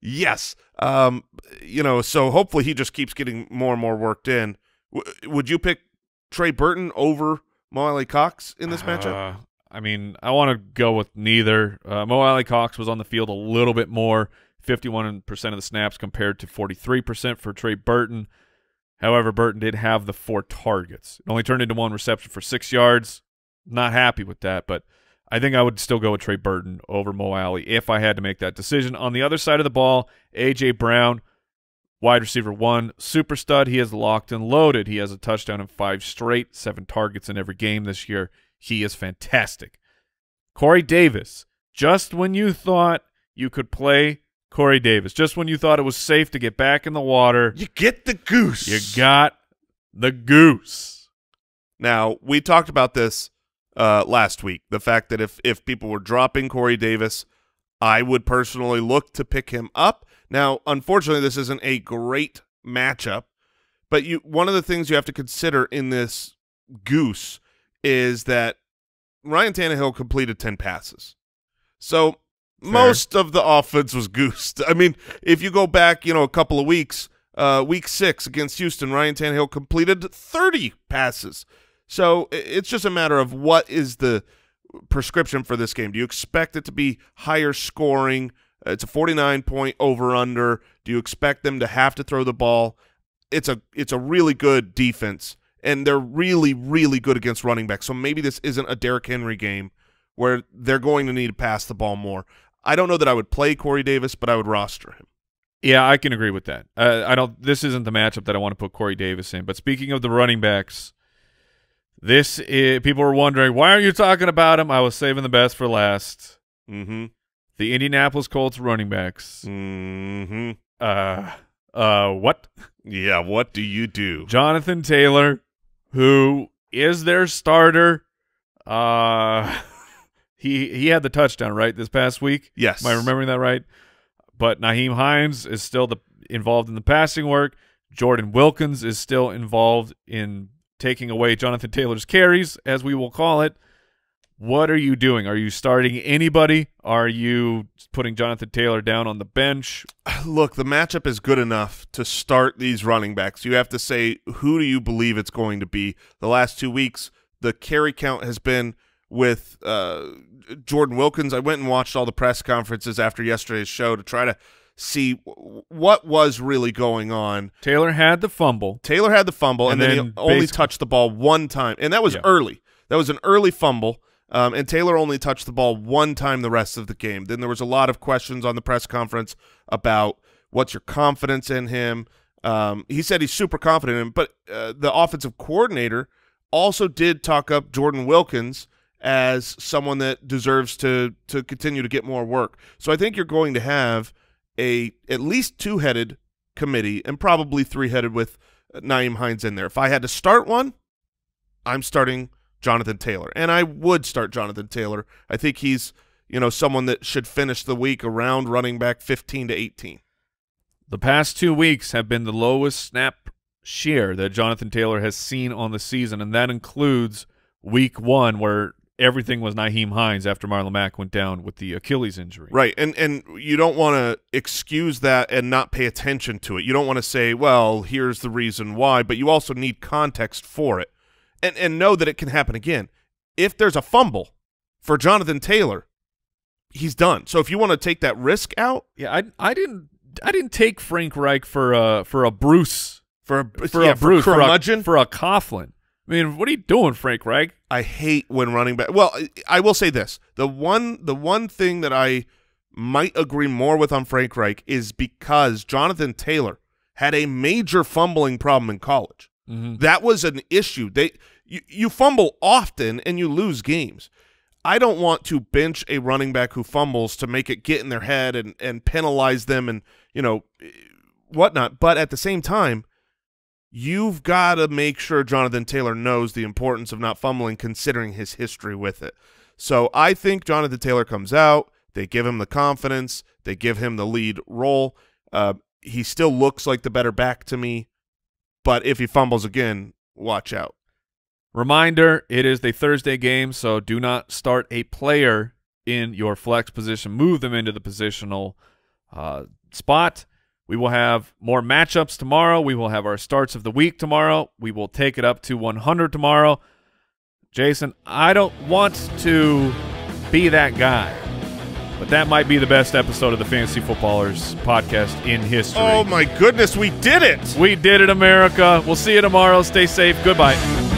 Yes. Um, you know, so hopefully he just keeps getting more and more worked in. W- would you pick Trey Burton over Mo Alie-Cox in this matchup? Uh, I mean, I want to go with neither. Uh, Mo Cox was on the field a little bit more, 51% of the snaps compared to 43% for Trey Burton. However, Burton did have the four targets. It only turned into one reception for six yards. Not happy with that, but I think I would still go with Trey Burton over Mo Alie if I had to make that decision. On the other side of the ball, A.J. Brown, wide receiver one, super stud. He is locked and loaded. He has a touchdown in five straight, seven targets in every game this year. He is fantastic. Corey Davis, just when you thought you could play Corey Davis, just when you thought it was safe to get back in the water, You get the goose. you got the goose. Now, we talked about this uh, last week. The fact that if if people were dropping Corey Davis, I would personally look to pick him up. Now, unfortunately, this isn't a great matchup, but you one of the things you have to consider in this goose is that Ryan Tannehill completed 10 passes. So most of the offense was goosed. I mean, if you go back, you know, a couple of weeks, uh, week six against Houston, Ryan Tannehill completed 30 passes. So it's just a matter of what is the prescription for this game. Do you expect it to be higher scoring? Uh, It's a 49 point over under. Do you expect them to have to throw the ball? It's a it's a really good defense and they're really really good against running backs. So maybe this isn't a Derrick Henry game where they're going to need to pass the ball more. I don't know that I would play Corey Davis, but I would roster him. Yeah, I can agree with that. Uh, I don't. This isn't the matchup that I want to put Corey Davis in. But speaking of the running backs, this is, people were wondering why aren't you talking about him? I was saving the best for last. Mm-hmm. The Indianapolis Colts running backs. Mm-hmm. Uh, uh, what? Yeah, what do you do? Jonathan Taylor, who is their starter. Uh, he he had the touchdown right this past week. Yes. Am I remembering that right? But Nyheim Hines is still the involved in the passing work. Jordan Wilkins is still involved in taking away Jonathan Taylor's carries, as we will call it. What are you doing? Are you starting anybody? Are you putting Jonathan Taylor down on the bench? Look, the matchup is good enough to start these running backs. You have to say who do you believe it's going to be. The last two weeks, the carry count has been with uh, Jordan Wilkins. I went and watched all the press conferences after yesterday's show to try to see what was really going on. Taylor had the fumble. Taylor had the fumble, and, And then, then he only touched the ball one time, and that was Yeah. early. That was an early fumble, um, and Taylor only touched the ball one time the rest of the game. Then there was a lot of questions on the press conference about what's your confidence in him. Um, he said he's super confident in him, but uh, the offensive coordinator also did talk up Jordan Wilkins as someone that deserves to to continue to get more work. So I think you're going to have a at least two headed committee and probably three headed with uh, Nyheim Hines in there. If I had to start one, I'm starting Jonathan Taylor, and I would start Jonathan Taylor. I think he's you know someone that should finish the week around running back 15 to 18. The past two weeks have been the lowest snap share that Jonathan Taylor has seen on the season, and that includes week one, where everything was Nyheim Hines after Marlon Mack went down with the Achilles injury. Right, and and you don't want to excuse that and not pay attention to it. You don't want to say, "Well, here's the reason why," but you also need context for it, and and know that it can happen again. If there's a fumble for Jonathan Taylor, he's done. So if you want to take that risk out Yeah, I I didn't I didn't take Frank Reich for a for a Bruce for a for yeah, a Bruce for, a, for a Coughlin. I mean, what are you doing, Frank Reich? I hate when running back. Well, I- I will say this: the one the one thing that I might agree more with on Frank Reich is because Jonathan Taylor had a major fumbling problem in college. Mm-hmm. That was an issue. They you, you fumble often and you lose games. I don't want to bench a running back who fumbles to make it get in their head and and penalize them and you know eh, whatnot. But at the same time, you've got to make sure Jonathan Taylor knows the importance of not fumbling, considering his history with it. So I think Jonathan Taylor comes out. They give him the confidence. They give him the lead role. Uh, he still looks like the better back to me, but if he fumbles again, watch out. Reminder: It is the Thursday game, so do not start a player in your flex position. Move them into the positional uh, spot. We will have more matchups tomorrow. We will have our starts of the week tomorrow. We will take it up to 100 tomorrow. Jason, I don't want to be that guy, but that might be the best episode of the Fantasy Footballers podcast in history. Oh my goodness, we did it! We did it, America. We'll see you tomorrow. Stay safe. Goodbye.